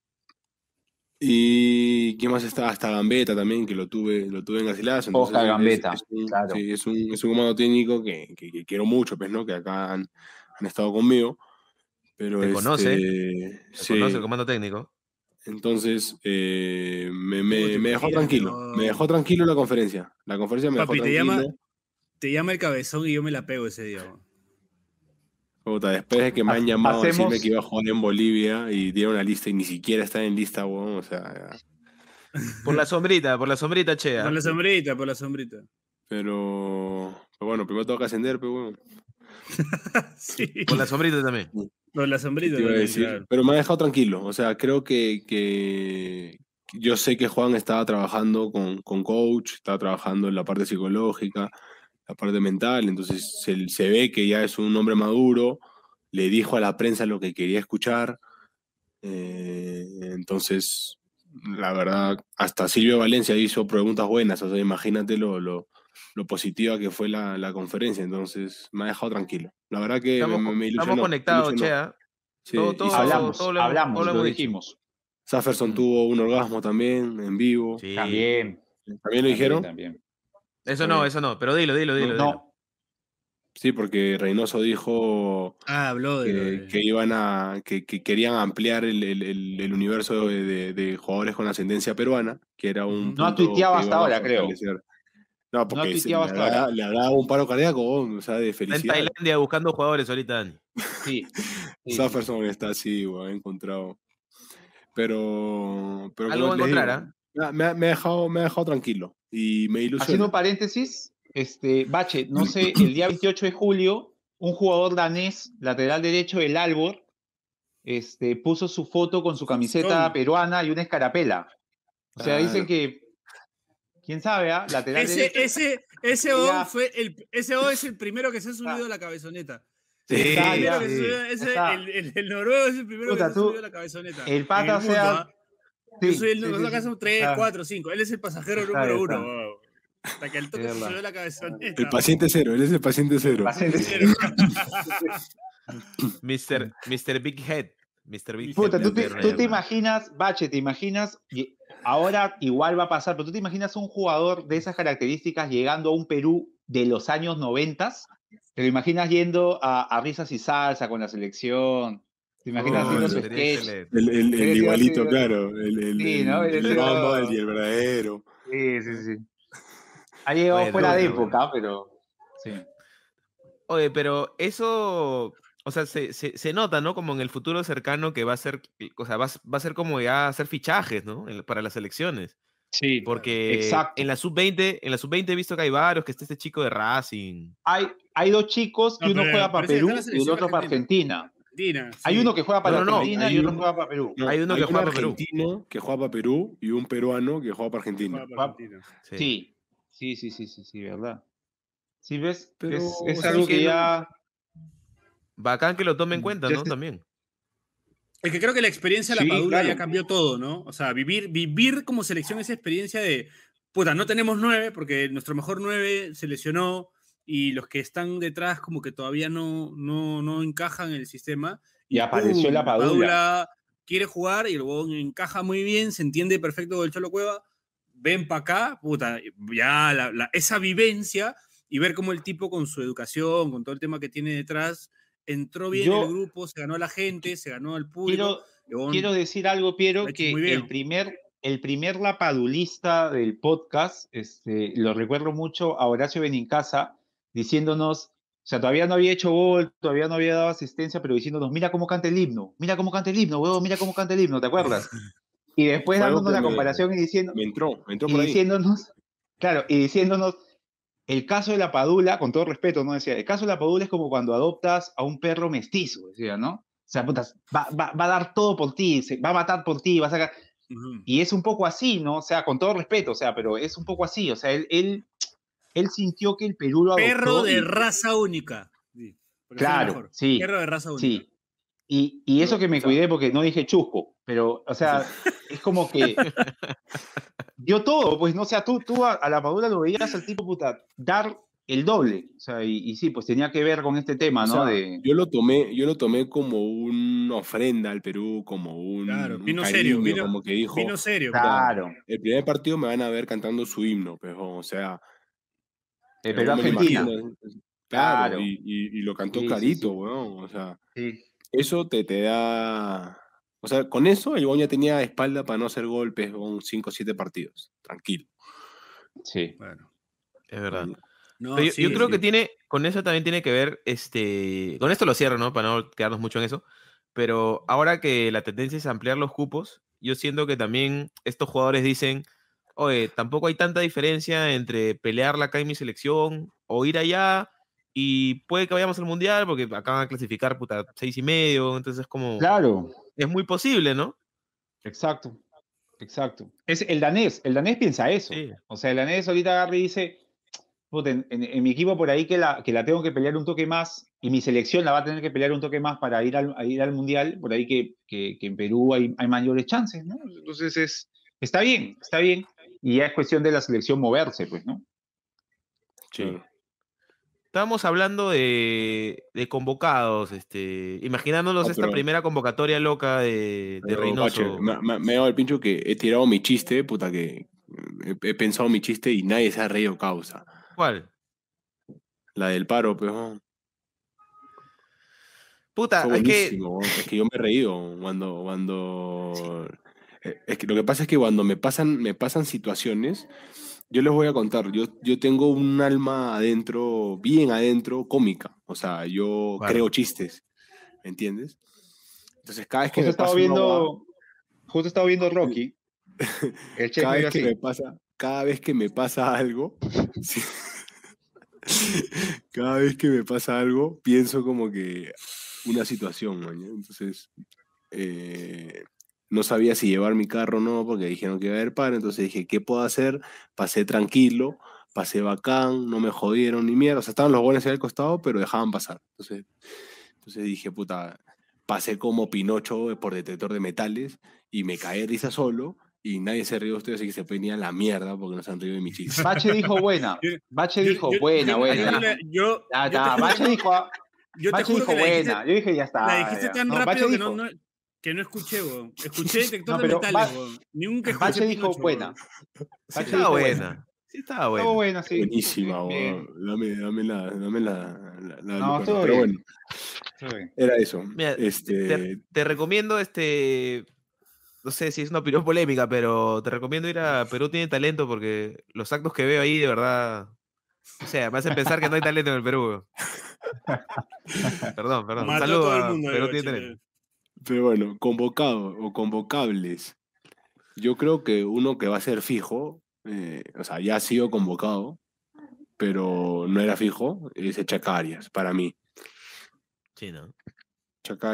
Y quién más está, hasta Gambetta también, que lo tuve, lo tuve en Garcilaso. Oscar Gambetta, es, un, claro. sí, es, un, es un comando técnico que, que, quiero mucho, pues, ¿no? Que acá han, han estado conmigo. Pero ¿Te este, conoce? sí, conoce el comando técnico? Entonces, eh, me, me, me, dejó tranquilo. Me dejó tranquilo la conferencia. La conferencia me dejó tranquilo. Te llama, te llama el cabezón y yo me la pego ese día. Puta, después de que me han llamado a decirme que iba a jugar en Bolivia y dieron una lista y ni siquiera está en lista, weón, o sea... Por la sombrita, por la sombrita, chea. Por la sombrita, por la sombrita. Pero, pero bueno, primero tengo que ascender, pero bueno. (laughs) sí. Por la sombrita también. Por la sombrita también, Pero me ha dejado tranquilo, o sea, creo que, que yo sé que Juan estaba trabajando con, con coach, estaba trabajando en la parte psicológica, la parte mental, entonces se, se, ve que ya es un hombre maduro, le dijo a la prensa lo que quería escuchar, eh, entonces, la verdad, hasta Silvio Valencia hizo preguntas buenas, o sea, imagínate lo, lo, lo positiva que fue la, la, conferencia, entonces me ha dejado tranquilo. La verdad que estamos, me, me Estamos conectados, Chea. Sí, todo, hablamos, todo lo, hablamos, lo, dijimos. Safferson mm. tuvo un orgasmo también en vivo. Sí. También. ¿También lo dijeron? También. Eso no, eso no, pero dilo, dilo, dilo. No. Sí, porque Reynoso dijo ah, habló de... que, iban a que, querían ampliar el, el, universo de, de, jugadores con ascendencia peruana, que era un no ha tuiteado hasta ahora, creo. No, porque no le, hasta le, dado un paro cardíaco, o sea, de felicidad. En Tailandia buscando jugadores ahorita. (laughs) Sí. sí Safferson está así, ha encontrado. Pero, pero algo encontrar, me, ha, me, ha dejado, me ha dejado tranquilo y me ilusiona. Haciendo paréntesis, este, Bache, no sé, el día 28 de julio, un jugador danés, lateral derecho del Albor, este, puso su foto con su camiseta peruana y una escarapela. O sea, dicen que, quién sabe, ¿ah? lateral ese, derecho. Ese, ese O fue el, ese O es el primero que se ha subido a la cabezoneta. Sí, el, el, noruego es el primero que se ha subido a la cabezoneta. El pata, o sea, yo soy el número, acá son 3, 4, 5. Él es el pasajero número 1. Hasta que el toque se subió la cabezoneta. El paciente cero, él es el paciente cero. paciente cero. (laughs) Mr. Mr. Big Head. Mr. Big Puta, Head. Tú, te, tú te imaginas, Bache, te imaginas, ahora igual va a pasar, pero tú te imaginas un jugador de esas características llegando a un Perú de los años 90? ¿Te lo imaginas yendo a, a risas y salsa con la selección? ¿Te imaginas haciendo su sketch? El, el, el igualito, claro. El, el, sí, ¿no? el, el, el verdadero. Sí, sí, sí. Ha llegado fuera de época, pero. Sí. Oye, pero eso. O sea, se, se, se, nota, ¿no? Como en el futuro cercano que va a ser, o sea, va, va a ser como ya hacer fichajes, ¿no? Para las elecciones. Sí, porque exacto. en la sub-20, en la sub-20 he visto que hay varios, que está este chico de Racing. Hay, hay dos chicos y uno juega para Perú y el otro para Argentina. Hay uno que juega para Argentina y uno juega para Perú. hay uno que juega para Perú. que juega para Perú y un peruano que juega para Argentina. Sí. sí, sí, sí, sí, sí, verdad. Sí, ves, es, algo que ya... Bacán que lo tome en mm, cuenta, ¿no? También. Es que creo que la experiencia de la Padula ya cambió todo, ¿no? O sea, vivir, vivir como selección esa experiencia de, puta, no tenemos nueve porque nuestro mejor nueve se lesionó, y los que están detrás como que todavía no, no, no encajan en el sistema. Y, apareció la Padula. Quiere jugar y el huevón encaja muy bien, se entiende perfecto con el Cholo Cueva. Ven para acá, puta, ya la, esa vivencia y ver cómo el tipo con su educación, con todo el tema que tiene detrás, entró bien en el grupo, se ganó a la gente, se ganó al público. Quiero, quiero decir algo, Piero, que el primer, el primer lapadulista del podcast, este, lo recuerdo mucho a Horacio Benincasa, diciéndonos, o sea, todavía no había hecho gol, todavía no había dado asistencia, pero diciéndonos, mira cómo canta el himno, mira cómo canta el himno, huevón, mira cómo canta el himno, ¿te acuerdas? (laughs) Y después dándonos la comparación y diciendo, me entró, me entró y diciéndonos, claro, y diciéndonos, el caso de la padula, con todo respeto, ¿no? Decía, el caso de la padula es como cuando adoptas a un perro mestizo, decía, ¿no? O sea, putas, va, va, va, a dar todo por ti, se, va a matar por ti, va a sacar... Y es un poco así, ¿no? O sea, con todo respeto, o sea, pero es un poco así, o sea, él, él él sintió que el Perú lo adoptó. Perro de raza única. claro, sí. Perro de raza única. Sí. Y, y eso que me cuidé porque no dije chusco, pero, o sea, es como que (laughs) dio todo, pues, no o sea, tú, tú a, la Padula lo veías al tipo, puta, dar el doble, o sea, y, sí, pues tenía que ver con este tema, ¿no? de... Yo lo tomé, yo lo tomé como una ofrenda al Perú, como un, claro, vino serio, vino, como que dijo, vino serio, claro. El primer partido me van a ver cantando su himno, pero, o sea, eh, pero Argentina. Claro, (laughs) Y, y, lo cantó clarito, weón. O sea, eso te, te da. O sea, con eso el ya tenía espalda para no hacer golpes con 5 o 7 partidos. Tranquilo. Sí. Bueno, es verdad. yo, creo que tiene, con eso también tiene que ver, este, con esto lo cierro, ¿no? Para no quedarnos mucho en eso, pero ahora que la tendencia es ampliar los cupos, yo siento que también estos jugadores dicen, oye, tampoco hay tanta diferencia entre pelearla acá en mi selección o ir allá y puede que vayamos al mundial porque acaban de clasificar, puta, seis y medio, entonces es como... Claro. Es muy posible, ¿no? Exacto, exacto. Es el danés, el danés piensa eso. O sea, el danés ahorita agarra y dice, en, mi equipo por ahí que la, que la tengo que pelear un toque más y mi selección la va a tener que pelear un toque más para ir al, ir al mundial, por ahí que, que, en Perú hay, hay, mayores chances, ¿no? Entonces es, está bien, está bien. Y ya es cuestión de la selección moverse, pues, ¿no? Sí. Estábamos hablando de, de convocados, este, imaginándonos esta primera convocatoria loca de, de Reynoso. me, he dado el pincho que he tirado mi chiste, puta que he, pensado mi chiste y nadie se ha reído causa. ¿Cuál? La del paro, pero. Puta, es que... es que yo me he reído cuando. cuando... es que lo que pasa es que cuando me pasan, me pasan situaciones, yo les voy a contar, yo, yo tengo un alma adentro, bien adentro, cómica. O sea, yo creo chistes, ¿me entiendes? Entonces, cada vez que justo me estaba viendo, Justo estaba viendo (laughs) Rocky. El cada vez que me pasa, cada vez que me pasa algo, (laughs) cada vez que me pasa algo, pienso como que una situación, entonces eh, no sabía si llevar mi carro o no, porque dijeron que iba a haber par, entonces dije, ¿qué puedo hacer? Pasé tranquilo, pasé bacán, no me jodieron ni mierda, o sea, estaban los buenos ahí al costado, pero dejaban pasar, entonces, entonces dije, puta, pasé como Pinocho por detector de metales y me caí risa solo y nadie se rió de ustedes, así que se venía la mierda porque no se han reído de mi chiste. (laughs) Bache dijo buena. Bache dijo buena, buena. Yo, ya, ya, Bache dijo, yo Bache dijo buena. yo dije ya está. La dijiste tan rápido que, no, que no escuché, weón. (laughs) Escuché detector de metales, weón. Nunca escuché Bache dijo buena. Bache estaba buena. Sí, estaba buena. Estaba buena, sí. Buenísima, weón. Dame, dame la. Dame la, la, la no, pero bueno. Era eso. Mira, este... te, te recomiendo este no sé si es una opinión polémica, pero te recomiendo ir a Perú Tiene Talento porque los actos que veo ahí, de verdad, o sea, me hacen pensar que no hay talento en el Perú. (laughs) perdón, perdón. Un saludo a Perú Tiene Talento. Pero bueno, convocados o convocables. Yo creo que uno que va a ser fijo, eh, o sea, ya ha sido convocado, pero no era fijo, es Chacarias, para mí. Sí, ¿no?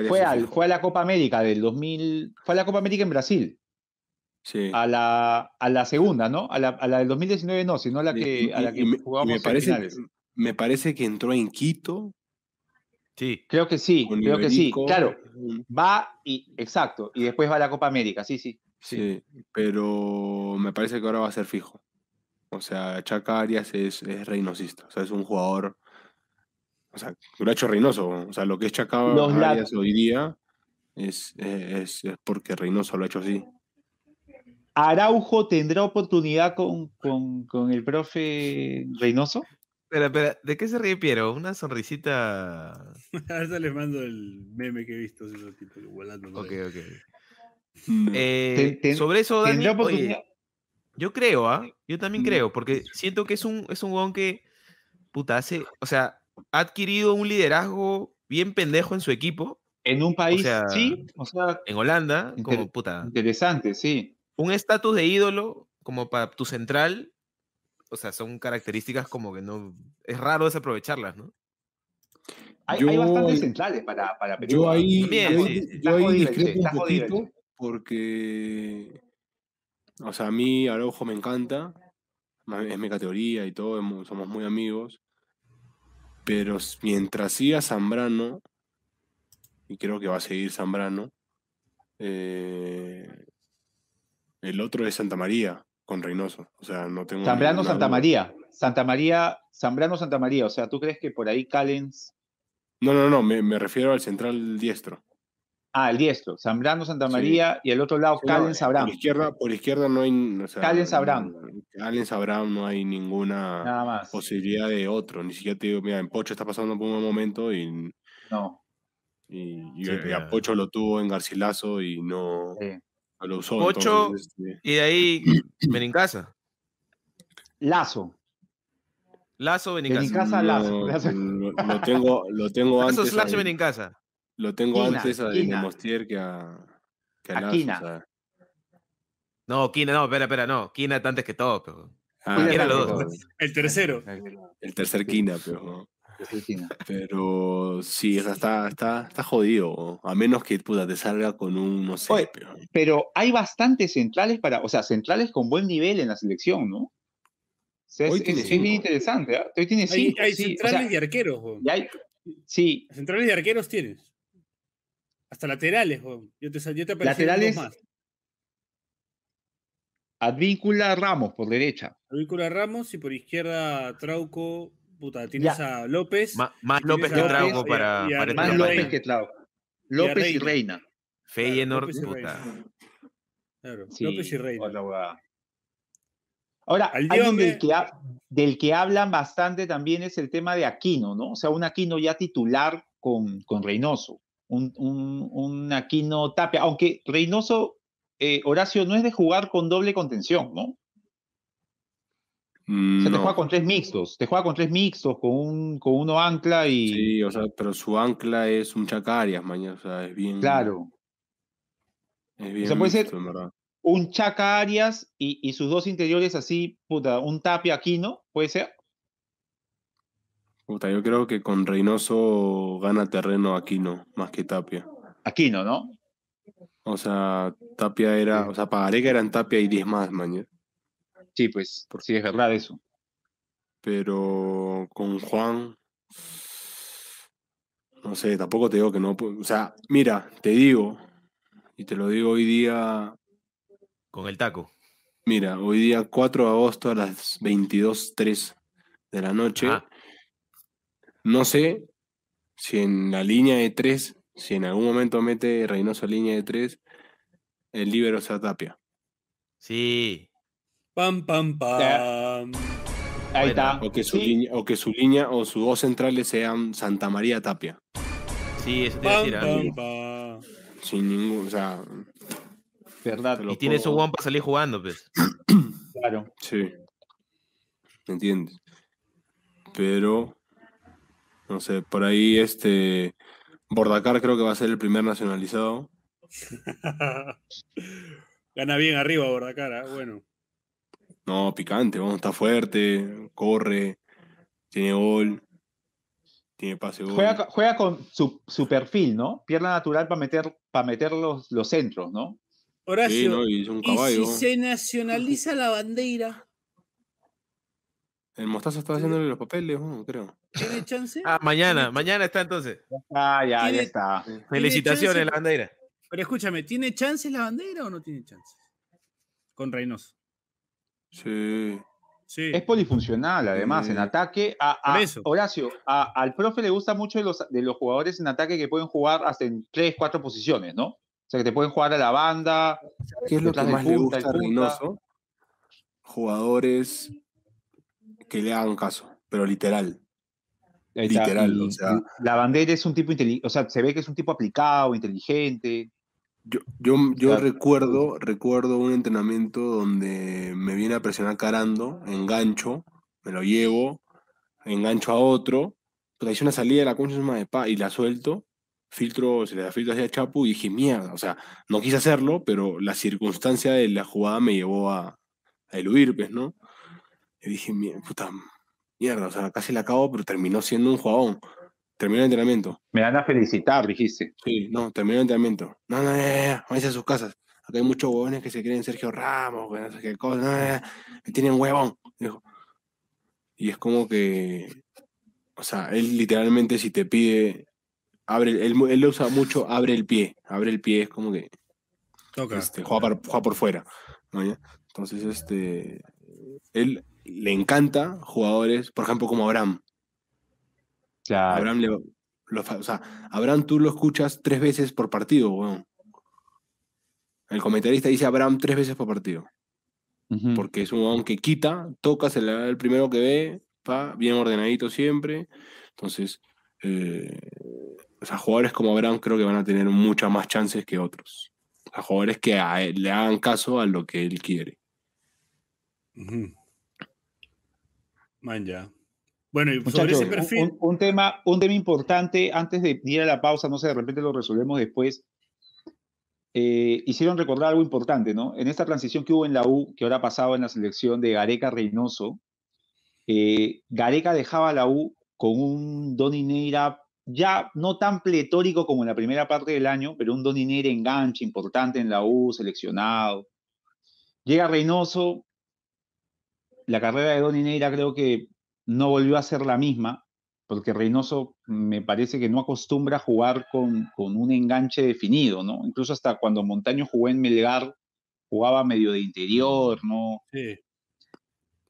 fue, al, fue a la Copa América del 2000, fue a la Copa América en Brasil. Sí. A la, a la segunda, ¿no? A la, a la del 2019 no, sino a la que, a la que jugamos me parece, Me parece que entró en Quito. Sí. Creo que sí, creo que sí. Claro, va y, exacto, y después va a la Copa América, sí, sí. Sí, pero me parece que ahora va a ser fijo. O sea, Chaca Arias es, es reinosista, o sea, es un jugador o sea, lo ha hecho Reynoso. O sea, lo que es Chacao hoy día es, es, es, porque Reynoso lo ha hecho así. ¿Araujo tendrá oportunidad con, con, con el profe Reynoso? Espera, espera, ¿de qué se ríe Piero? Una sonrisita. (laughs) Ahorita les mando el meme que he visto, tipo, volando. Ok, ok. Mm. Eh, sobre eso, Dani, oye, yo creo, ¿ah? Yo también mm. creo, porque siento que es un, es un que, puta, hace, o sea, ha adquirido un liderazgo bien pendejo en su equipo. En un país, sí, o sea, en Holanda, como puta. Interesante, sí. Un estatus de ídolo como para tu central, o sea, son características como que no, es raro desaprovecharlas, ¿no? Hay, hay bastantes centrales para, para Perú. Yo ahí, yo, ahí discrepo un poquito porque, o sea, a mí Araujo me encanta, es mi categoría y todo, somos muy amigos, pero mientras siga Zambrano, y creo que va a seguir Zambrano, eh, el otro es Santa María con Reynoso. O sea, no tengo. Zambrano Santa María. Santa María, Zambrano Santa María. O sea, ¿tú crees que por ahí Callens. No, no, no, me, refiero al central diestro. Ah, el diestro. Zambrano Santa María y el otro lado Callens Abraham. Por izquierda, por izquierda no hay. O sea, Callens Abraham. Callens Abraham no hay ninguna posibilidad de otro. Ni siquiera te digo, mira, en Pocho está pasando por un buen momento y. No. Y, a Pocho lo tuvo en Garcilaso y no, lo usó. Pocho este y de ahí (clears throat) Benincasa. Lazo. Lazo Benincasa. casa Lazo. (laughs) Lo, tengo, lo tengo Lazo antes. Slash Benincasa. Lo tengo antes a Dinamostier que a, que a, Lazo. No, Kina, no, espera, espera, no. Kina está antes que todo, pero. Ah, era los dos. El tercero. El tercer Kina, pero. Pero sí, está, está, está jodido. A menos que puta, te salga con un, no sé. pero... hay bastantes centrales para, o sea, centrales con buen nivel en la selección, ¿no? es, bien interesante. ¿eh? Hoy tiene cinco, hay, centrales y arqueros. sí. Centrales y arqueros tienes. Hasta laterales. Yo te, yo te laterales. Más. Advíncula Ramos por derecha. Advíncula Ramos y por izquierda Trauco. Puta, tienes a López. más López que Trauco para, para Más López que Trauco. López y Reina. Feyenoord, puta. Claro, López y Reina. Ahora, alguien del que, del que, hablan bastante también es el tema de Aquino, ¿no? O sea, un Aquino ya titular con, con Reynoso. Un, un, un Aquino Tapia, aunque Reynoso eh, Horacio, no es de jugar con doble contención, ¿no? O sea, te juega con tres mixtos, te juega con tres mixtos, con, un, con uno ancla y... Sí, o sea, pero su ancla es un Chacarias, mañana, o sea, es bien... Claro. Es bien o sea, puede ser un Chacarias y, y, sus dos interiores así, puta, un Tapia Aquino, ¿puede ser? Puta, yo creo que con Reynoso gana terreno Aquino, más que Tapia. Aquino, ¿no? O sea, Tapia era, o sea, pagaré que eran Tapia y 10 más, mañana. Sí, pues, por si es verdad eso. Pero con Juan, no sé, tampoco te digo que no, o sea, mira, te digo, y te lo digo hoy día. Con el taco. Mira, hoy día 4 de agosto a las 22.03 de la noche. No sé si en la línea de 3 si en algún momento mete Reynoso línea de tres, el libero se Tapia. Sí. Pam, pam, pam. Ahí está. O que, su línea, o que su línea o sus dos centrales sean Santa María Tapia. Sí, eso te iba a decir. Pam, Sin ningún, o sea. Verdad. Y tiene su guan para salir jugando, pues. (clears throat) claro. Sí. ¿Me entiendes? Pero, no sé, por ahí este Bordacar creo que va a ser el primer nacionalizado. (laughs) Gana bien arriba Bordacar, ¿eh? bueno. No, picante, está fuerte, corre, tiene gol, tiene pase gol. Juega, con su, perfil, ¿no? Pierna natural para meter, para meter los, los centros, ¿no? Horacio, ¿y si se nacionaliza la bandera? El Mostaza estaba haciéndole los papeles, creo. ¿Tiene chance? Ah, mañana, mañana está entonces. Ah, ya, ya está. Felicitaciones, la bandera. Pero escúchame, ¿tiene chances la bandera o no tiene chances? Con Reynoso. Sí. sí. Es polifuncional, además, en ataque. A, Horacio, al profe le gusta mucho de los, de los jugadores en ataque que pueden jugar hasta en tres, cuatro posiciones, ¿no? O sea, que te pueden jugar a la banda. ¿Qué es lo que más le gusta a Reynoso? Jugadores que le hagan caso, pero literal. Literal, o sea. La bandera es un tipo inteligente, o sea, se ve que es un tipo aplicado, inteligente. Yo, yo, yo recuerdo, recuerdo un entrenamiento donde me viene a presionar Carando, engancho, me lo llevo, engancho a otro, pero hice una salida de la concha de pa y la suelto, filtro, se le da filtro hacia Chapu y dije, mierda, o sea, no quise hacerlo, pero la circunstancia de la jugada me llevó a, a eludir, pues, ¿no? Y dije, puta, mierda, o sea, casi la acabo, pero terminó siendo un jugador. Terminó el entrenamiento. Me van a felicitar, dijiste. Sí, no, terminó el entrenamiento. No, no, ya, váyanse a sus casas. Acá hay muchos huevones que se creen Sergio Ramos, no sé qué cosa, no, me tienen huevón. Dijo. Y es como que, o sea, él literalmente si te pide, abre, él, él usa mucho, abre el pie, abre el pie, es como que este, juega, juega, por fuera. Entonces, este, él le encanta jugadores, por ejemplo, como Abraham. Abraham, le, o sea, Abraham tú lo escuchas tres veces por partido, weón. El comentarista dice Abraham tres veces por partido. Porque es un weón que quita, toca, se le da el primero que ve, pa, bien ordenadito siempre. Entonces, eh, o sea, jugadores como Abraham creo que van a tener muchas más chances que otros. O jugadores que le hagan caso a lo que él quiere. Man, ya. Bueno, y sobre ese perfil. Un, tema, un tema importante, antes de ir a la pausa, no sé, de repente lo resolvemos después. Eh, hicieron recordar algo importante, ¿no? En esta transición que hubo en la U, que ahora ha pasado en la selección de Gareca Reynoso, eh, Gareca dejaba la U con un Donny Neira ya no tan pletórico como en la primera parte del año, pero un Donny Neira enganche importante en la U, seleccionado. Llega Reynoso, la carrera de Donny Neira creo que no volvió a ser la misma, porque Reynoso me parece que no acostumbra a jugar con, con un enganche definido, ¿no? Incluso hasta cuando Montaño jugó en Melgar, jugaba medio de interior, ¿no? Sí.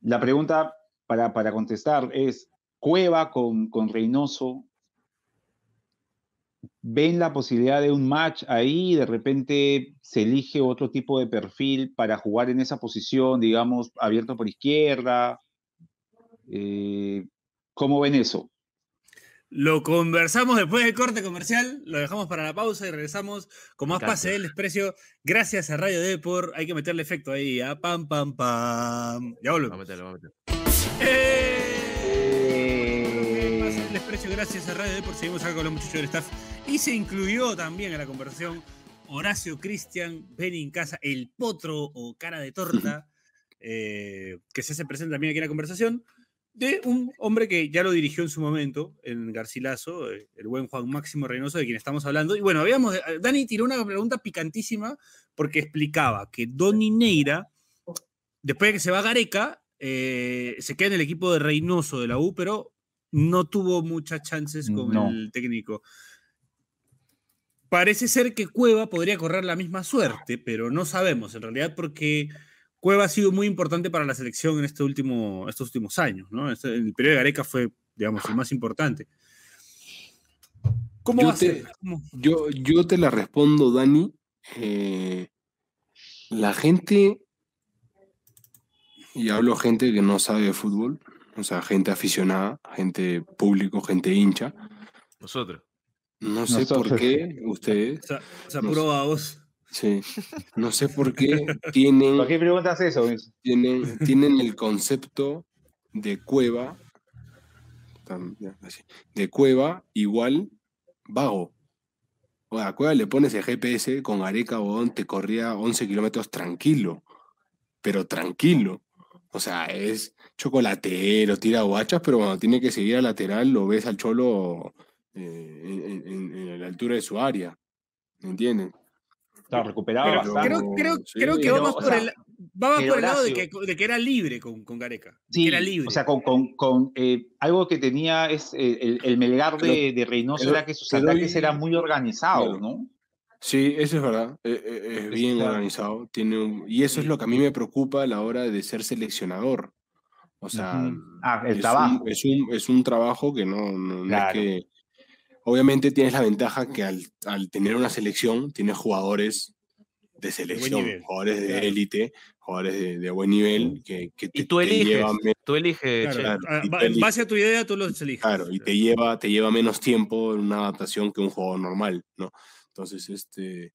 La pregunta para, para contestar es, Cueva con, con Reynoso, ¿ven la posibilidad de un match ahí? De repente se elige otro tipo de perfil para jugar en esa posición, digamos, abierto por izquierda. Eh, ¿Cómo ven eso? Lo conversamos después del corte comercial, lo dejamos para la pausa y regresamos con más pase del desprecio. Gracias a Radio Depor, hay que meterle efecto ahí, a pam, pam, pam. Ya volvemos. Vamos a meterlo, vamos a meterlo. ¡Eh! el desprecio, gracias a Radio Depor, seguimos acá con los muchachos del staff. Y se incluyó también en la conversación Horacio Cristian, Benny Casa, el potro o cara de torta, (laughs) eh, que se hace presente también aquí en la conversación de un hombre que ya lo dirigió en su momento en Garcilaso, eh, el buen Juan Máximo Reynoso, de quien estamos hablando. Y bueno, habíamos, eh, Dani tiró una pregunta picantísima porque explicaba que Doni Neira, después de que se va a Gareca, eh, se queda en el equipo de Reynoso de la U, pero no tuvo muchas chances con el técnico. Parece ser que Cueva podría correr la misma suerte, pero no sabemos en realidad porque Cueva ha sido muy importante para la selección en este último, estos últimos años, ¿no? Este, el periodo de Gareca fue, digamos, el más importante. ¿Cómo va a ser? Yo, yo te la respondo, Dani. Eh, la gente, y hablo gente que no sabe de fútbol, o sea, gente aficionada, gente público, gente hincha. Nosotros. No sé por qué ustedes. Se, apuró a vos. Sí, (laughs) no sé por qué tienen. ¿Por qué preguntas eso? Tienen, (laughs) tienen el concepto de cueva, de cueva igual vago. O a cueva le pones el GPS con Areca o te corría 11 kilómetros tranquilo, pero tranquilo. O sea, es chocolatero, tira guachas, pero cuando tiene que seguir a lateral lo ves al cholo eh, en, la altura de su área. ¿Me entienden? Recuperaba Creo, creo, creo que vamos por, el, por el lado de que, de que, era libre con, con Gareca. Sí, era libre. O sea, con, con, con eh, algo que tenía es eh, el, el, Melgar de, de Reynoso era que sus ataques eran muy organizados, ¿no? Sí, eso es verdad. Eh, es, bien organizado. Tiene y eso es lo que a mí me preocupa a la hora de ser seleccionador. O sea, ah, el es, trabajo. Un, es, un, es un trabajo que no, no es que Obviamente tienes la ventaja que al, tener una selección, tienes jugadores de selección, jugadores de élite, jugadores de, buen nivel que, que te, y tú eliges, tú eliges. en base a tu idea, tú los eliges. Claro, y te lleva, te lleva menos tiempo en una adaptación que un jugador normal, ¿no? Entonces, este.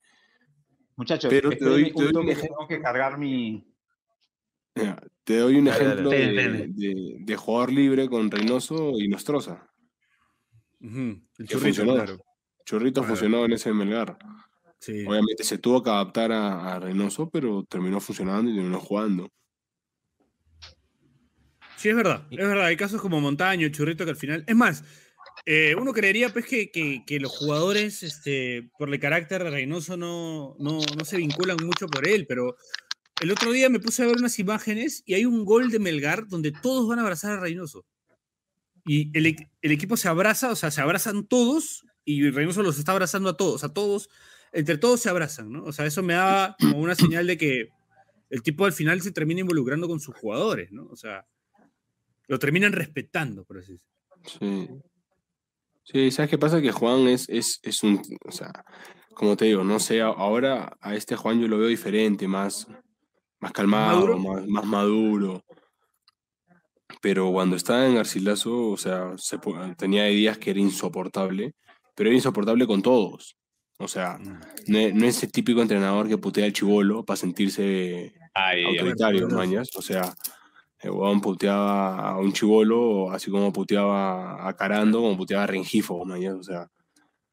Muchachos, pero te doy, te doy un ejemplo. Tengo que cargar mi. te doy un ejemplo de, de, jugador libre con Reynoso y Nostroza. El churrito, Churrito funcionó en ese Melgar. Obviamente se tuvo que adaptar a, Reynoso, pero terminó funcionando y terminó jugando. Sí, es verdad, es verdad. Hay casos como Montaño, Churrito, que al final. Es más, eh, uno creería pues que, que, los jugadores, este, por el carácter de Reynoso, no, no, no, se vinculan mucho por él, pero el otro día me puse a ver unas imágenes y hay un gol de Melgar donde todos van a abrazar a Reynoso y el, equipo se abraza, o sea, se abrazan todos y Reynoso los está abrazando a todos, a todos, entre todos se abrazan, ¿no? O sea, eso me da como una señal de que el tipo al final se termina involucrando con sus jugadores, ¿no? O sea, lo terminan respetando, por así decirlo. Sí. Sí, ¿sabes qué pasa? Que Juan es, es, es un, o sea, como te digo, no sé, ahora a este Juan yo lo veo diferente, más, más calmado, ¿Más, más maduro pero cuando estaba en Garcilaso, o sea, se, tenía días que era insoportable, pero era insoportable con todos. O sea, mm. no, es el típico entrenador que putea al chivolo para sentirse autoritario, mañas. O sea, El huevón puteaba a un chivolo, así como puteaba a Carando, como puteaba a Rengifo, o sea.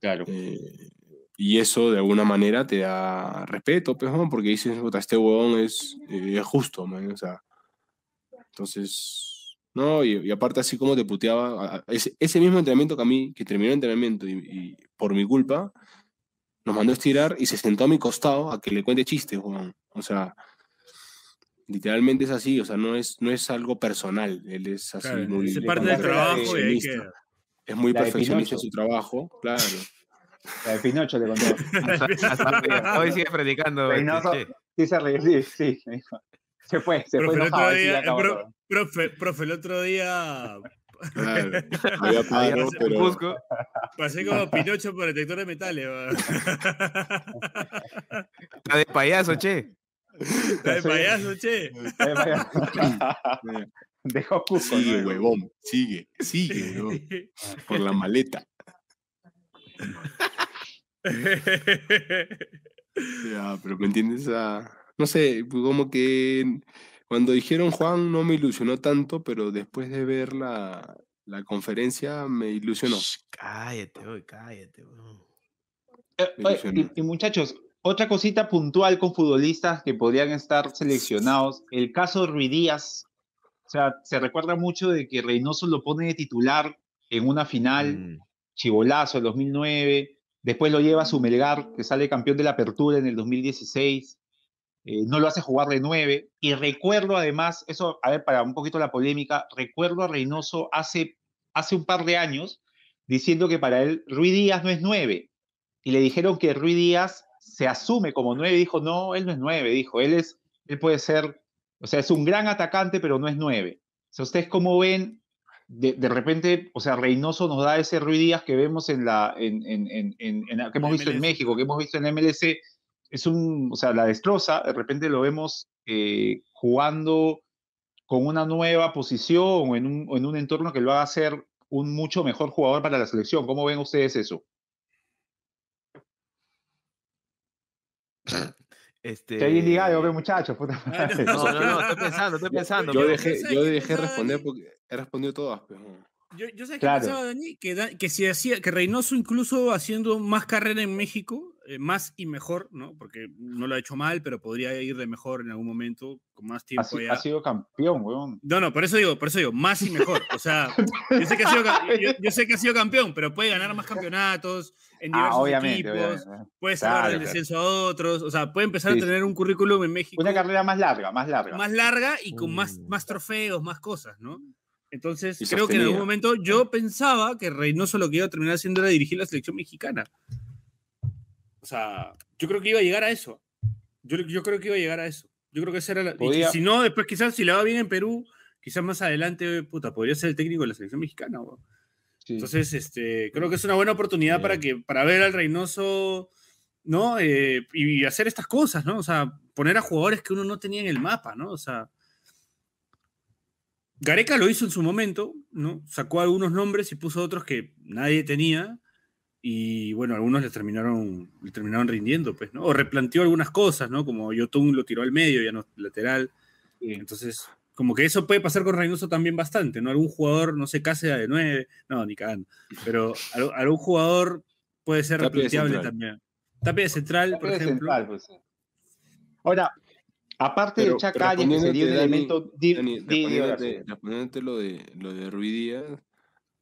Claro. Eh, y eso de alguna manera te da respeto, pues, porque dices, este huevón es, eh, es justo, man, o sea. Entonces, no, y, aparte así como te puteaba, ese, ese, mismo entrenamiento que a mí, que terminó el entrenamiento y, por mi culpa, nos mandó a estirar y se sentó a mi costado a que le cuente chistes, huevón. O sea, Literalmente es así, o sea, no es, no es algo personal, él es así muy... Es parte del trabajo y Es muy perfeccionista en su trabajo, claro. La de Pinocho le contó. (laughs) Hoy sigue predicando. sí, se sí, sí. Se fue, se fue. El otro día, profe, profe, el otro día Claro, (laughs) había paro, pero... Pasé como (laughs) Pinocho por detector de metales. Está (laughs) de payaso, che. Está de payaso, che. Dejó Cusco. Sigue, huevón. Sigue, sigue, huevón. Por la maleta. ya, pero ¿me entiendes? No sé, como que cuando dijeron Juan no me ilusionó tanto, pero después de ver la, la conferencia me ilusionó. cállate, voy, cállate. Eh, y, muchachos, otra cosita puntual con futbolistas que podrían estar seleccionados, el caso de Ruidías. O sea, se recuerda mucho de que Reynoso lo pone de titular en una final, mm. Chivolazo en 2009, después lo lleva a su Melgar, que sale campeón de la Apertura en el 2016, eh, no lo hace jugar de nueve, y recuerdo además, eso, a ver, para un poquito la polémica, recuerdo a Reynoso hace, hace un par de años diciendo que para él Ruiz Díaz no es nueve, y le dijeron que Ruiz Díaz se asume como nueve, dijo, no, él no es nueve, dijo, él es, él puede ser, o sea, es un gran atacante, pero no es nueve. O sea, ustedes cómo ven, de, repente, o sea, Reynoso nos da ese Ruiz Díaz que vemos en la, en, en, en, que hemos visto en México, que hemos visto en MLC, es un, o sea, la destroza, de repente lo vemos eh, jugando con una nueva posición o en un, en un entorno que lo haga ser un mucho mejor jugador para la selección. ¿Cómo ven ustedes eso? (laughs) Este... Que alguien diga algo, muchachos, puta (laughs) No, no, no, estoy (laughs) pensando, estoy pensando. Yo, dejé, yo dejé responder porque he respondido todas, pero... Yo, yo sé que pensaba, Dani, que, que si hacía, que Reynoso incluso haciendo más carrera en México, eh, más y mejor, ¿no? Porque no lo ha hecho mal, pero podría ir de mejor en algún momento, con más tiempo. Ha, ha sido campeón, weón. No, no, por eso digo, por eso digo, más y mejor. O sea, yo sé que ha sido, yo, sé que ha sido campeón, pero puede ganar más campeonatos en ah, diversos equipos, puede salvar el descenso a otros, o sea, puede empezar a tener un currículum en México. Una carrera más larga, más larga. Más larga y con más, mm. más trofeos, más cosas, ¿no? Entonces, creo que en algún momento yo pensaba que Reynoso lo que iba a terminar haciendo era dirigir la selección mexicana. O sea, yo creo que iba a llegar a eso. Yo, yo creo que iba a llegar a eso. Yo creo que esa era la. Y si no, después quizás si le va bien en Perú, quizás más adelante, puta, podría ser el técnico de la selección mexicana. Entonces, este, creo que es una buena oportunidad para, que, para ver al Reynoso, ¿no? Eh, y hacer estas cosas, ¿no? O sea, poner a jugadores que uno no tenía en el mapa, ¿no? O sea, Gareca lo hizo en su momento, ¿no? Sacó algunos nombres y puso otros que nadie tenía. Y bueno, algunos le terminaron, le terminaron rindiendo, pues, ¿no? O replanteó algunas cosas, ¿no? Como Yotun lo tiró al medio, ya no lateral. Entonces, como que eso puede pasar con Reynoso también bastante, ¿no? Algún jugador, no sé, Cáceres de nueve, no, ni cagando. Pero algún jugador puede ser replanteable también. Tapia de central, por ejemplo. Central, pues, Ahora, Aparte de Chacalle, que sería un elemento. Respondiéndote lo de, lo de Ruidía.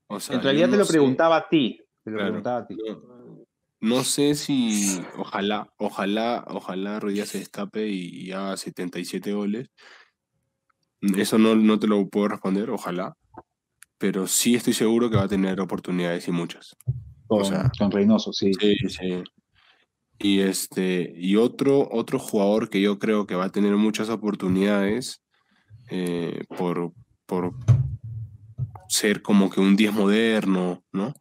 O sea, en realidad te lo preguntaba a ti. Te lo preguntaba a ti. No, sé si. Ojalá, ojalá, ojalá Ruidía se destape y, haga 77 goles. Eso no, no te lo puedo responder, ojalá. Pero sí estoy seguro que va a tener oportunidades y muchas. Con, o sea, con Reynoso, sí. Sí, sí. Y, este, y otro, otro jugador que yo creo que va a tener muchas oportunidades eh, por, por ser como que un 10 moderno, ¿no?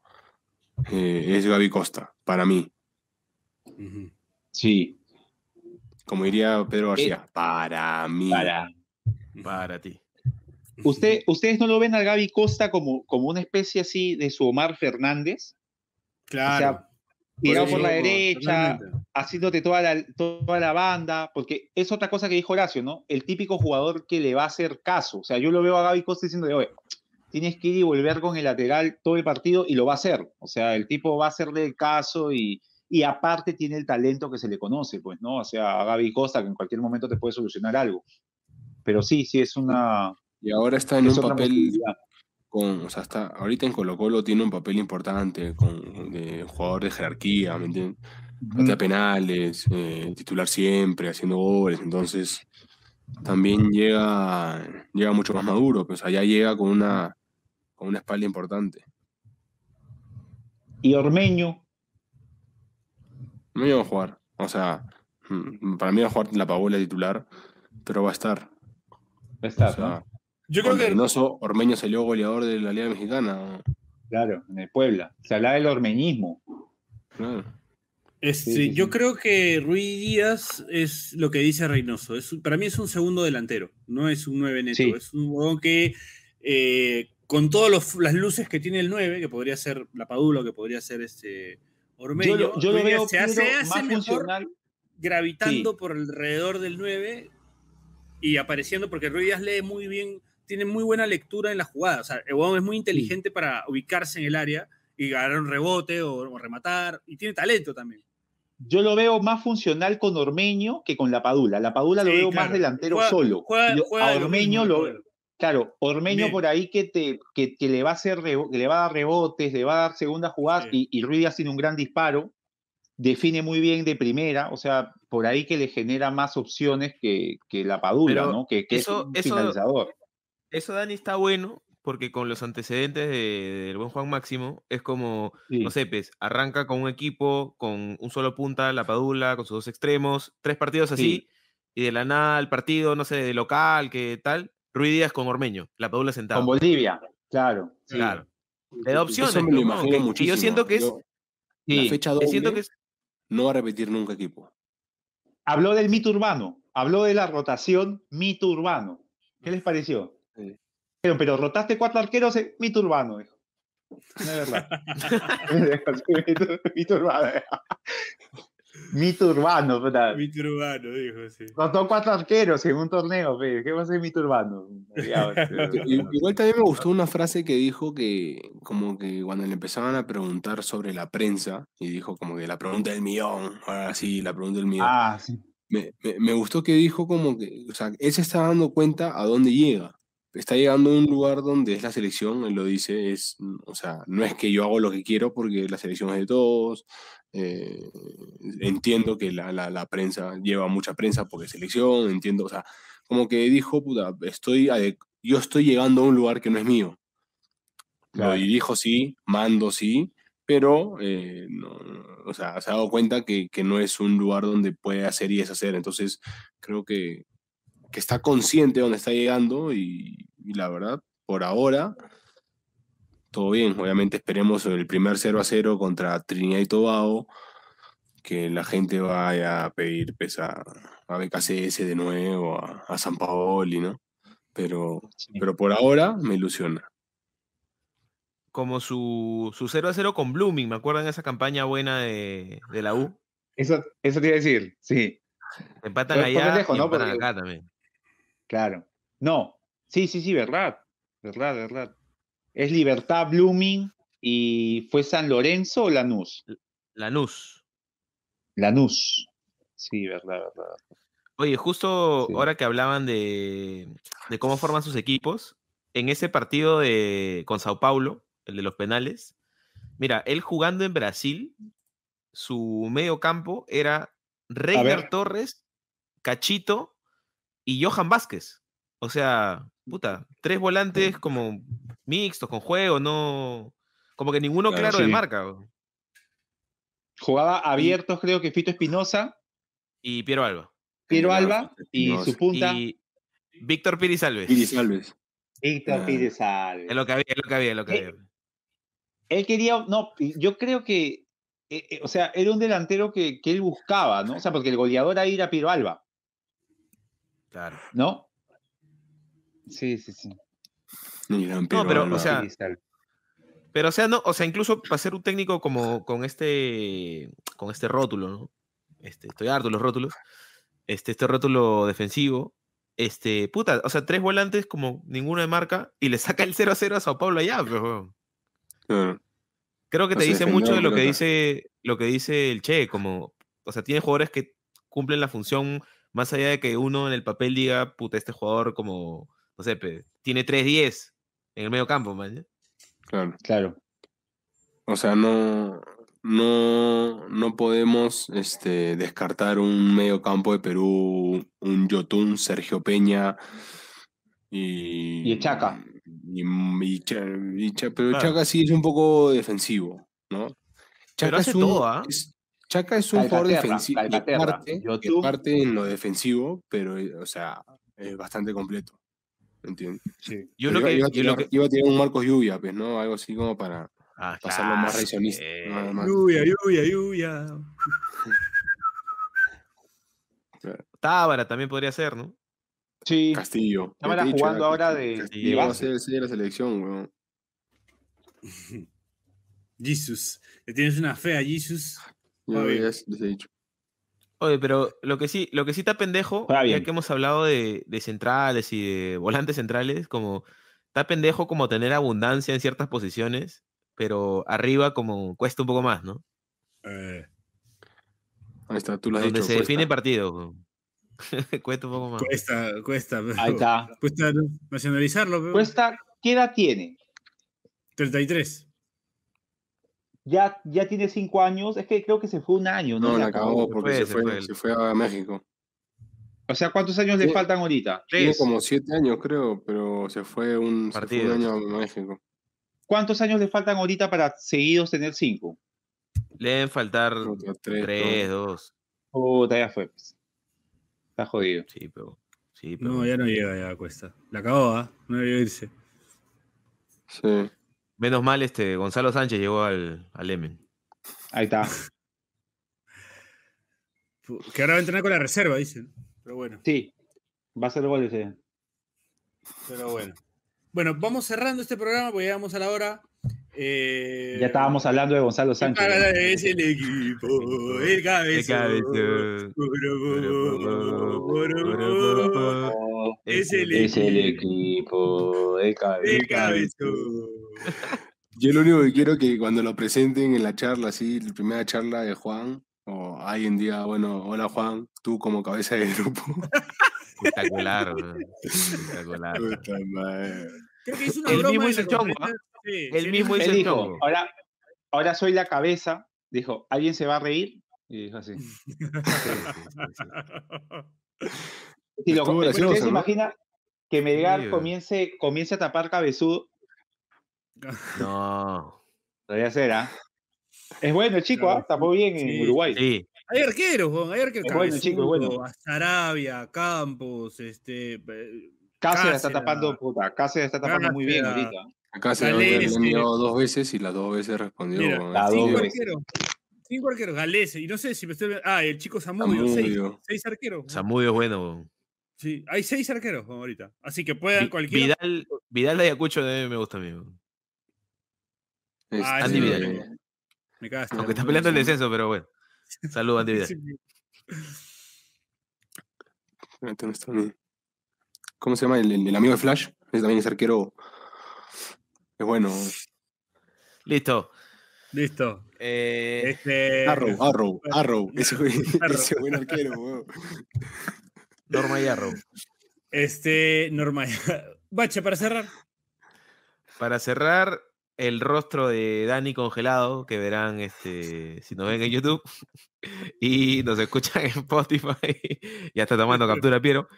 Eh, es Gaby Costa, para mí. Sí. Como diría Pedro García, eh, para mí. Para, para ti. ¿Usted, ¿Ustedes no lo ven a Gaby Costa como, como una especie así de su Omar Fernández? Claro tirado por, la derecha, haciéndote toda la, toda la banda, porque es otra cosa que dijo Horacio, ¿no? El típico jugador que le va a hacer caso. O sea, yo lo veo a Gaby Costa diciendo, oye, tienes que ir y volver con el lateral todo el partido y lo va a hacer. O sea, el tipo va a hacerle caso y, y aparte tiene el talento que se le conoce, pues, ¿no? O sea, a Gaby Costa que en cualquier momento te puede solucionar algo. Pero sí, sí es una... Y ahora está en un papel con, o sea, está, ahorita en Colo Colo tiene un papel importante con de jugador de jerarquía, ¿me entiendes? penales, eh, titular siempre, haciendo goles, entonces también llega, llega mucho más maduro, pues allá llega con una, con una espalda importante. ¿Y Ormeño? No iba a jugar, o sea, mm, para mí va a jugar la Paola titular, pero va a estar. Va a estar, Yo creo que. Reynoso, Ormeño salió goleador de la Liga Mexicana. Claro, en el Puebla. Se habla del ormeñismo. Claro. Este, yo creo que Rui Díaz es lo que dice Reynoso. Es, para mí es un segundo delantero, no es un 9 neto. Es un jugador que, eh, con todas las luces que tiene el 9, que podría ser la Padula, que podría ser este Ormeño, yo, lo veo se hace, más funcional. gravitando por alrededor del 9 y apareciendo, porque Rui Díaz lee muy bien, tiene muy buena lectura en la jugada. O sea, el es muy inteligente para ubicarse en el área y ganar un rebote o rematar, y tiene talento también yo lo veo más funcional con Ormeño que con la Padula. La Padula lo veo más delantero solo. a Ormeño lo, claro, Ormeño por ahí que, te, que, le va a hacer le va a dar rebotes, le va a dar segunda jugada y, y Ruiz tiene un gran disparo, define muy bien de primera, o sea, por ahí que le genera más opciones que, que la Padula, ¿no? Que, eso, es un finalizador. Eso, Dani, está bueno, porque con los antecedentes del buen Juan Máximo, es como, no sé, pues, arranca con un equipo, con un solo punta, la Padula, con sus dos extremos, tres partidos así, y de la nada el partido, no sé, de local, que tal, Ruiz Díaz con Ormeño, la Padula sentada. Con Bolivia, claro. Claro. Le da opciones. y yo siento que es... la fecha doble no va a repetir nunca equipo. Habló del mito urbano, habló de la rotación mito urbano. ¿Qué les pareció? Pero rotaste cuatro arqueros en mito urbano, dijo. No es verdad. (laughs) mito urbano. Mito urbano, ¿verdad? Mito urbano, dijo, sí. Rotó cuatro arqueros en un torneo, pero ¿qué va a ser mito urbano? (laughs) Igual también me gustó una frase que dijo que, como que cuando le empezaban a preguntar sobre la prensa, y dijo como que la pregunta del millón, ahora sí, la pregunta del millón. Ah, sí. Me, me, me, gustó que dijo como que, o sea, él se está dando cuenta a dónde llega está llegando a un lugar donde es la selección, él lo dice, es, o sea, no es que yo hago lo que quiero porque la selección es de todos, eh, entiendo que la, la, prensa lleva mucha prensa porque es selección, entiendo, o sea, como que dijo, puta, estoy, yo estoy llegando a un lugar que no es mío. Lo dirijo sí, mando sí, pero eh, o sea, se ha dado cuenta que, que, no es un lugar donde puede hacer y deshacer. Entonces, creo que, que está consciente de dónde está llegando y, la verdad, por ahora, todo bien. Obviamente esperemos el primer 0 a 0 contra Trinidad y Tobago, que la gente vaya a pedir pesa a BKCS de nuevo, a, San Paoli, ¿no? Pero, pero por ahora me ilusiona. Como su, su 0 a 0 con Blooming, ¿me acuerdan esa campaña buena de, la U? Eso, eso te iba a decir, sí. Empatan allá y empatan acá también. Claro. No. Sí, sí, sí, verdad. Verdad, verdad. Es Libertad Blooming y fue San Lorenzo o Lanús. Lanús. Lanús. Sí, verdad, verdad. Oye, justo ahora que hablaban de, de, cómo forman sus equipos, en ese partido de, con Sao Paulo, el de los penales, mira, él jugando en Brasil, su medio campo era Reiner Torres, Cachito y Johan Vázquez. O sea, puta, tres volantes como mixtos, con juego, no. Como que ninguno claro, de marca. Jugaba abiertos, creo que Fito Espinosa. Y Piero Alba. Piero Alba y su punta. Y Víctor Pires Alves. Pires Alves. Víctor ah. Pires Alves. Es lo que había, es lo que había, es lo que había. Él quería, no, yo creo que, eh, eh, o sea, era un delantero que, que, él buscaba, ¿no? O sea, porque el goleador ahí era Piero Alba. Claro. ¿No? Sí, sí, sí. No, pero, o sea, pero, o sea, no, o sea, incluso para ser un técnico como con este, con este rótulo, ¿no? Este, estoy harto los rótulos. Este, este rótulo defensivo. Este, puta, o sea, tres volantes como ninguno de marca y le saca el 0 a 0 a Sao Paulo allá, pero. Creo que te dice mucho de lo que dice, lo que dice el Che, como, o sea, tiene jugadores que cumplen la función más allá de que uno en el papel diga, puta, este jugador como, no sé, tiene 3-10 en el medio campo, man. Claro. Claro. O sea, no, no, no podemos este, descartar un medio campo de Perú, un Yotun, Sergio Peña y. Y Chaca. Y, pero Chaca sí es un poco defensivo, ¿no? Chaca es un, todo, ¿ah? Chaca es un jugador defensivo, parte, parte en lo defensivo, pero, eh, o sea, es bastante completo. ¿Entiendes? Sí. Yo lo que, iba, a tener un Marcos Lluvia, pues, ¿no? Algo así como para ah, pasarlo más reaccionista. Lluvia, lluvia, lluvia. Tábara también podría ser, ¿no? Sí. Castillo. Tábara jugando ahora de, Castillo, de base. de la selección, weón. (laughs) Jesus. Le tienes una fe a Jesus. Ya, les he dicho. Oye, pero lo que sí, lo que sí está pendejo, ya que hemos hablado de, centrales y de volantes centrales, como está pendejo como tener abundancia en ciertas posiciones, pero arriba como cuesta un poco más, ¿no? Eh. Ahí está, tú lo has Donde se define partido. (laughs) cuesta un poco más. Cuesta, cuesta. Ahí está. Cuesta nacionalizarlo. Cuesta, ¿qué edad tiene? 33 ya, ya tiene cinco años, es que creo que se fue un año, ¿no? No, la acabó porque se, fue, se, fue, a México. O sea, ¿cuántos años le faltan ahorita? Tiene como siete años, creo, pero se fue un, año a México. ¿Cuántos años le faltan ahorita para seguidos tener cinco? Le deben faltar tres, dos. Puta, ya fue. Pues. Está jodido. Sí, pero, No, ya no llega, ya cuesta. La acabó, ¿ah? No debió irse. Sí. Menos mal, este, Gonzalo Sánchez llegó al, al Emen. Ahí está. (laughs) Que ahora va a entrenar con la reserva, dicen. Pero bueno. Sí, va a ser goles. Sí. Pero bueno. Bueno, vamos cerrando este programa porque llegamos a la hora. Eh... Ya estábamos hablando de Gonzalo Sánchez. Es el equipo, el cabezón. Es el equipo, el cabezón. (laughs) Yo lo único que quiero es que cuando lo presenten en la charla, así, la primera charla de Juan, o hay en día, bueno, hola Juan, tú como cabeza de grupo. (laughs) Espectacular, espectacular. Creo que hizo una el mismo hizo el chongo. ¿ah? el mismo hizo el chongo. Ahora, ahora soy la cabeza. Dijo, ¿alguien se va a reír? Y dijo así. y lo, ¿Usted se imagina que Melgar comience, comience a tapar cabezudo no. Todavía será. Es bueno el chico, ¿ah? tapó bien en Uruguay. Sí. Hay arqueros, hay arqueros. Es bueno, chico, bueno. Sarabia, Campos, este. Cáceres está tapando, puta. Cáceres está tapando muy bien ahorita. Acá se le han enviado dos veces y las dos veces respondió. Mira, cinco arqueros. Cinco arqueros, Galés. Y no sé si me estoy. Ah, el chico Samudio. Seis, seis, arqueros. Samudio es bueno. Sí, hay seis arqueros ahorita. Así que puedan cualquiera. Vidal, Vidal de Ayacucho me gusta a mí. Ah, Andy Vidal. Me cagaste. Aunque está peleando el descenso, pero bueno. Saludos, (laughs) Andy Vidal. ¿Cómo se llama? El, amigo de Flash. Ese también es arquero. Es bueno. Listo. Listo. Eh... Este... Arrow, Arrow, (laughs) Arrow. Ese, ese buen arquero, Norma y Arrow. Este, Norma. (laughs) Bache, para cerrar. Para cerrar, el rostro de Dani congelado, que verán este, si nos ven en YouTube (laughs) y nos escuchan en Spotify. (laughs) ya está tomando captura, Piero.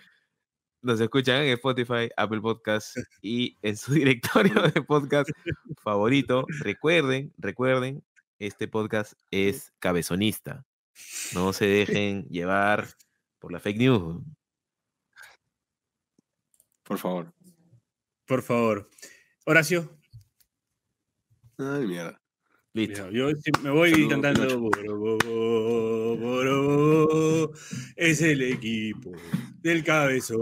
Nos escuchan en Spotify, Apple Podcast (laughs) y en su directorio de podcast favorito. Recuerden, recuerden, este podcast es cabezonista. No se dejen llevar por la fake news. Por favor. Por favor. Horacio. Ay, mierda. Listo. yo me voy cantando. es el equipo del cabezón.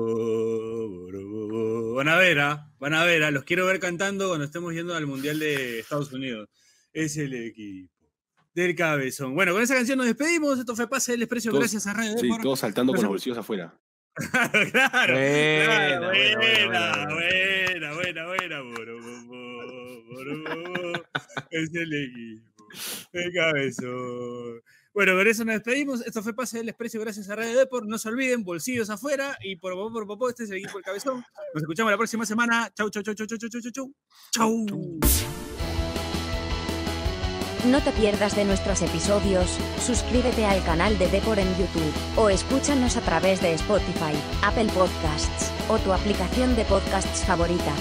Van a ver, ¿ah? van a ver, ¿ah? los quiero ver cantando cuando estemos yendo al Mundial de Estados Unidos. Es el equipo del cabezón. Bueno, con esa canción nos despedimos. Esto fue Pase del Desprecio gracias a Radio Sí, todos saltando con los bolsillos afuera. (laughs) claro, claro, buena, buena, buena, buena, buena, buena, Es el equipo. El cabezón. Bueno, con eso nos despedimos. Esto fue Pase del Desprecio gracias a Radio Deport. No se olviden, bolsillos afuera. Y por popo, por popo, este es el equipo del cabezón. Nos escuchamos la próxima semana. Chau, chau, chau, chau, chau, chau, chau, chau. Chau. No te pierdas de nuestros episodios, suscríbete al canal de Depor en YouTube, o escúchanos a través de Spotify, Apple Podcasts, o tu aplicación de podcasts favorita.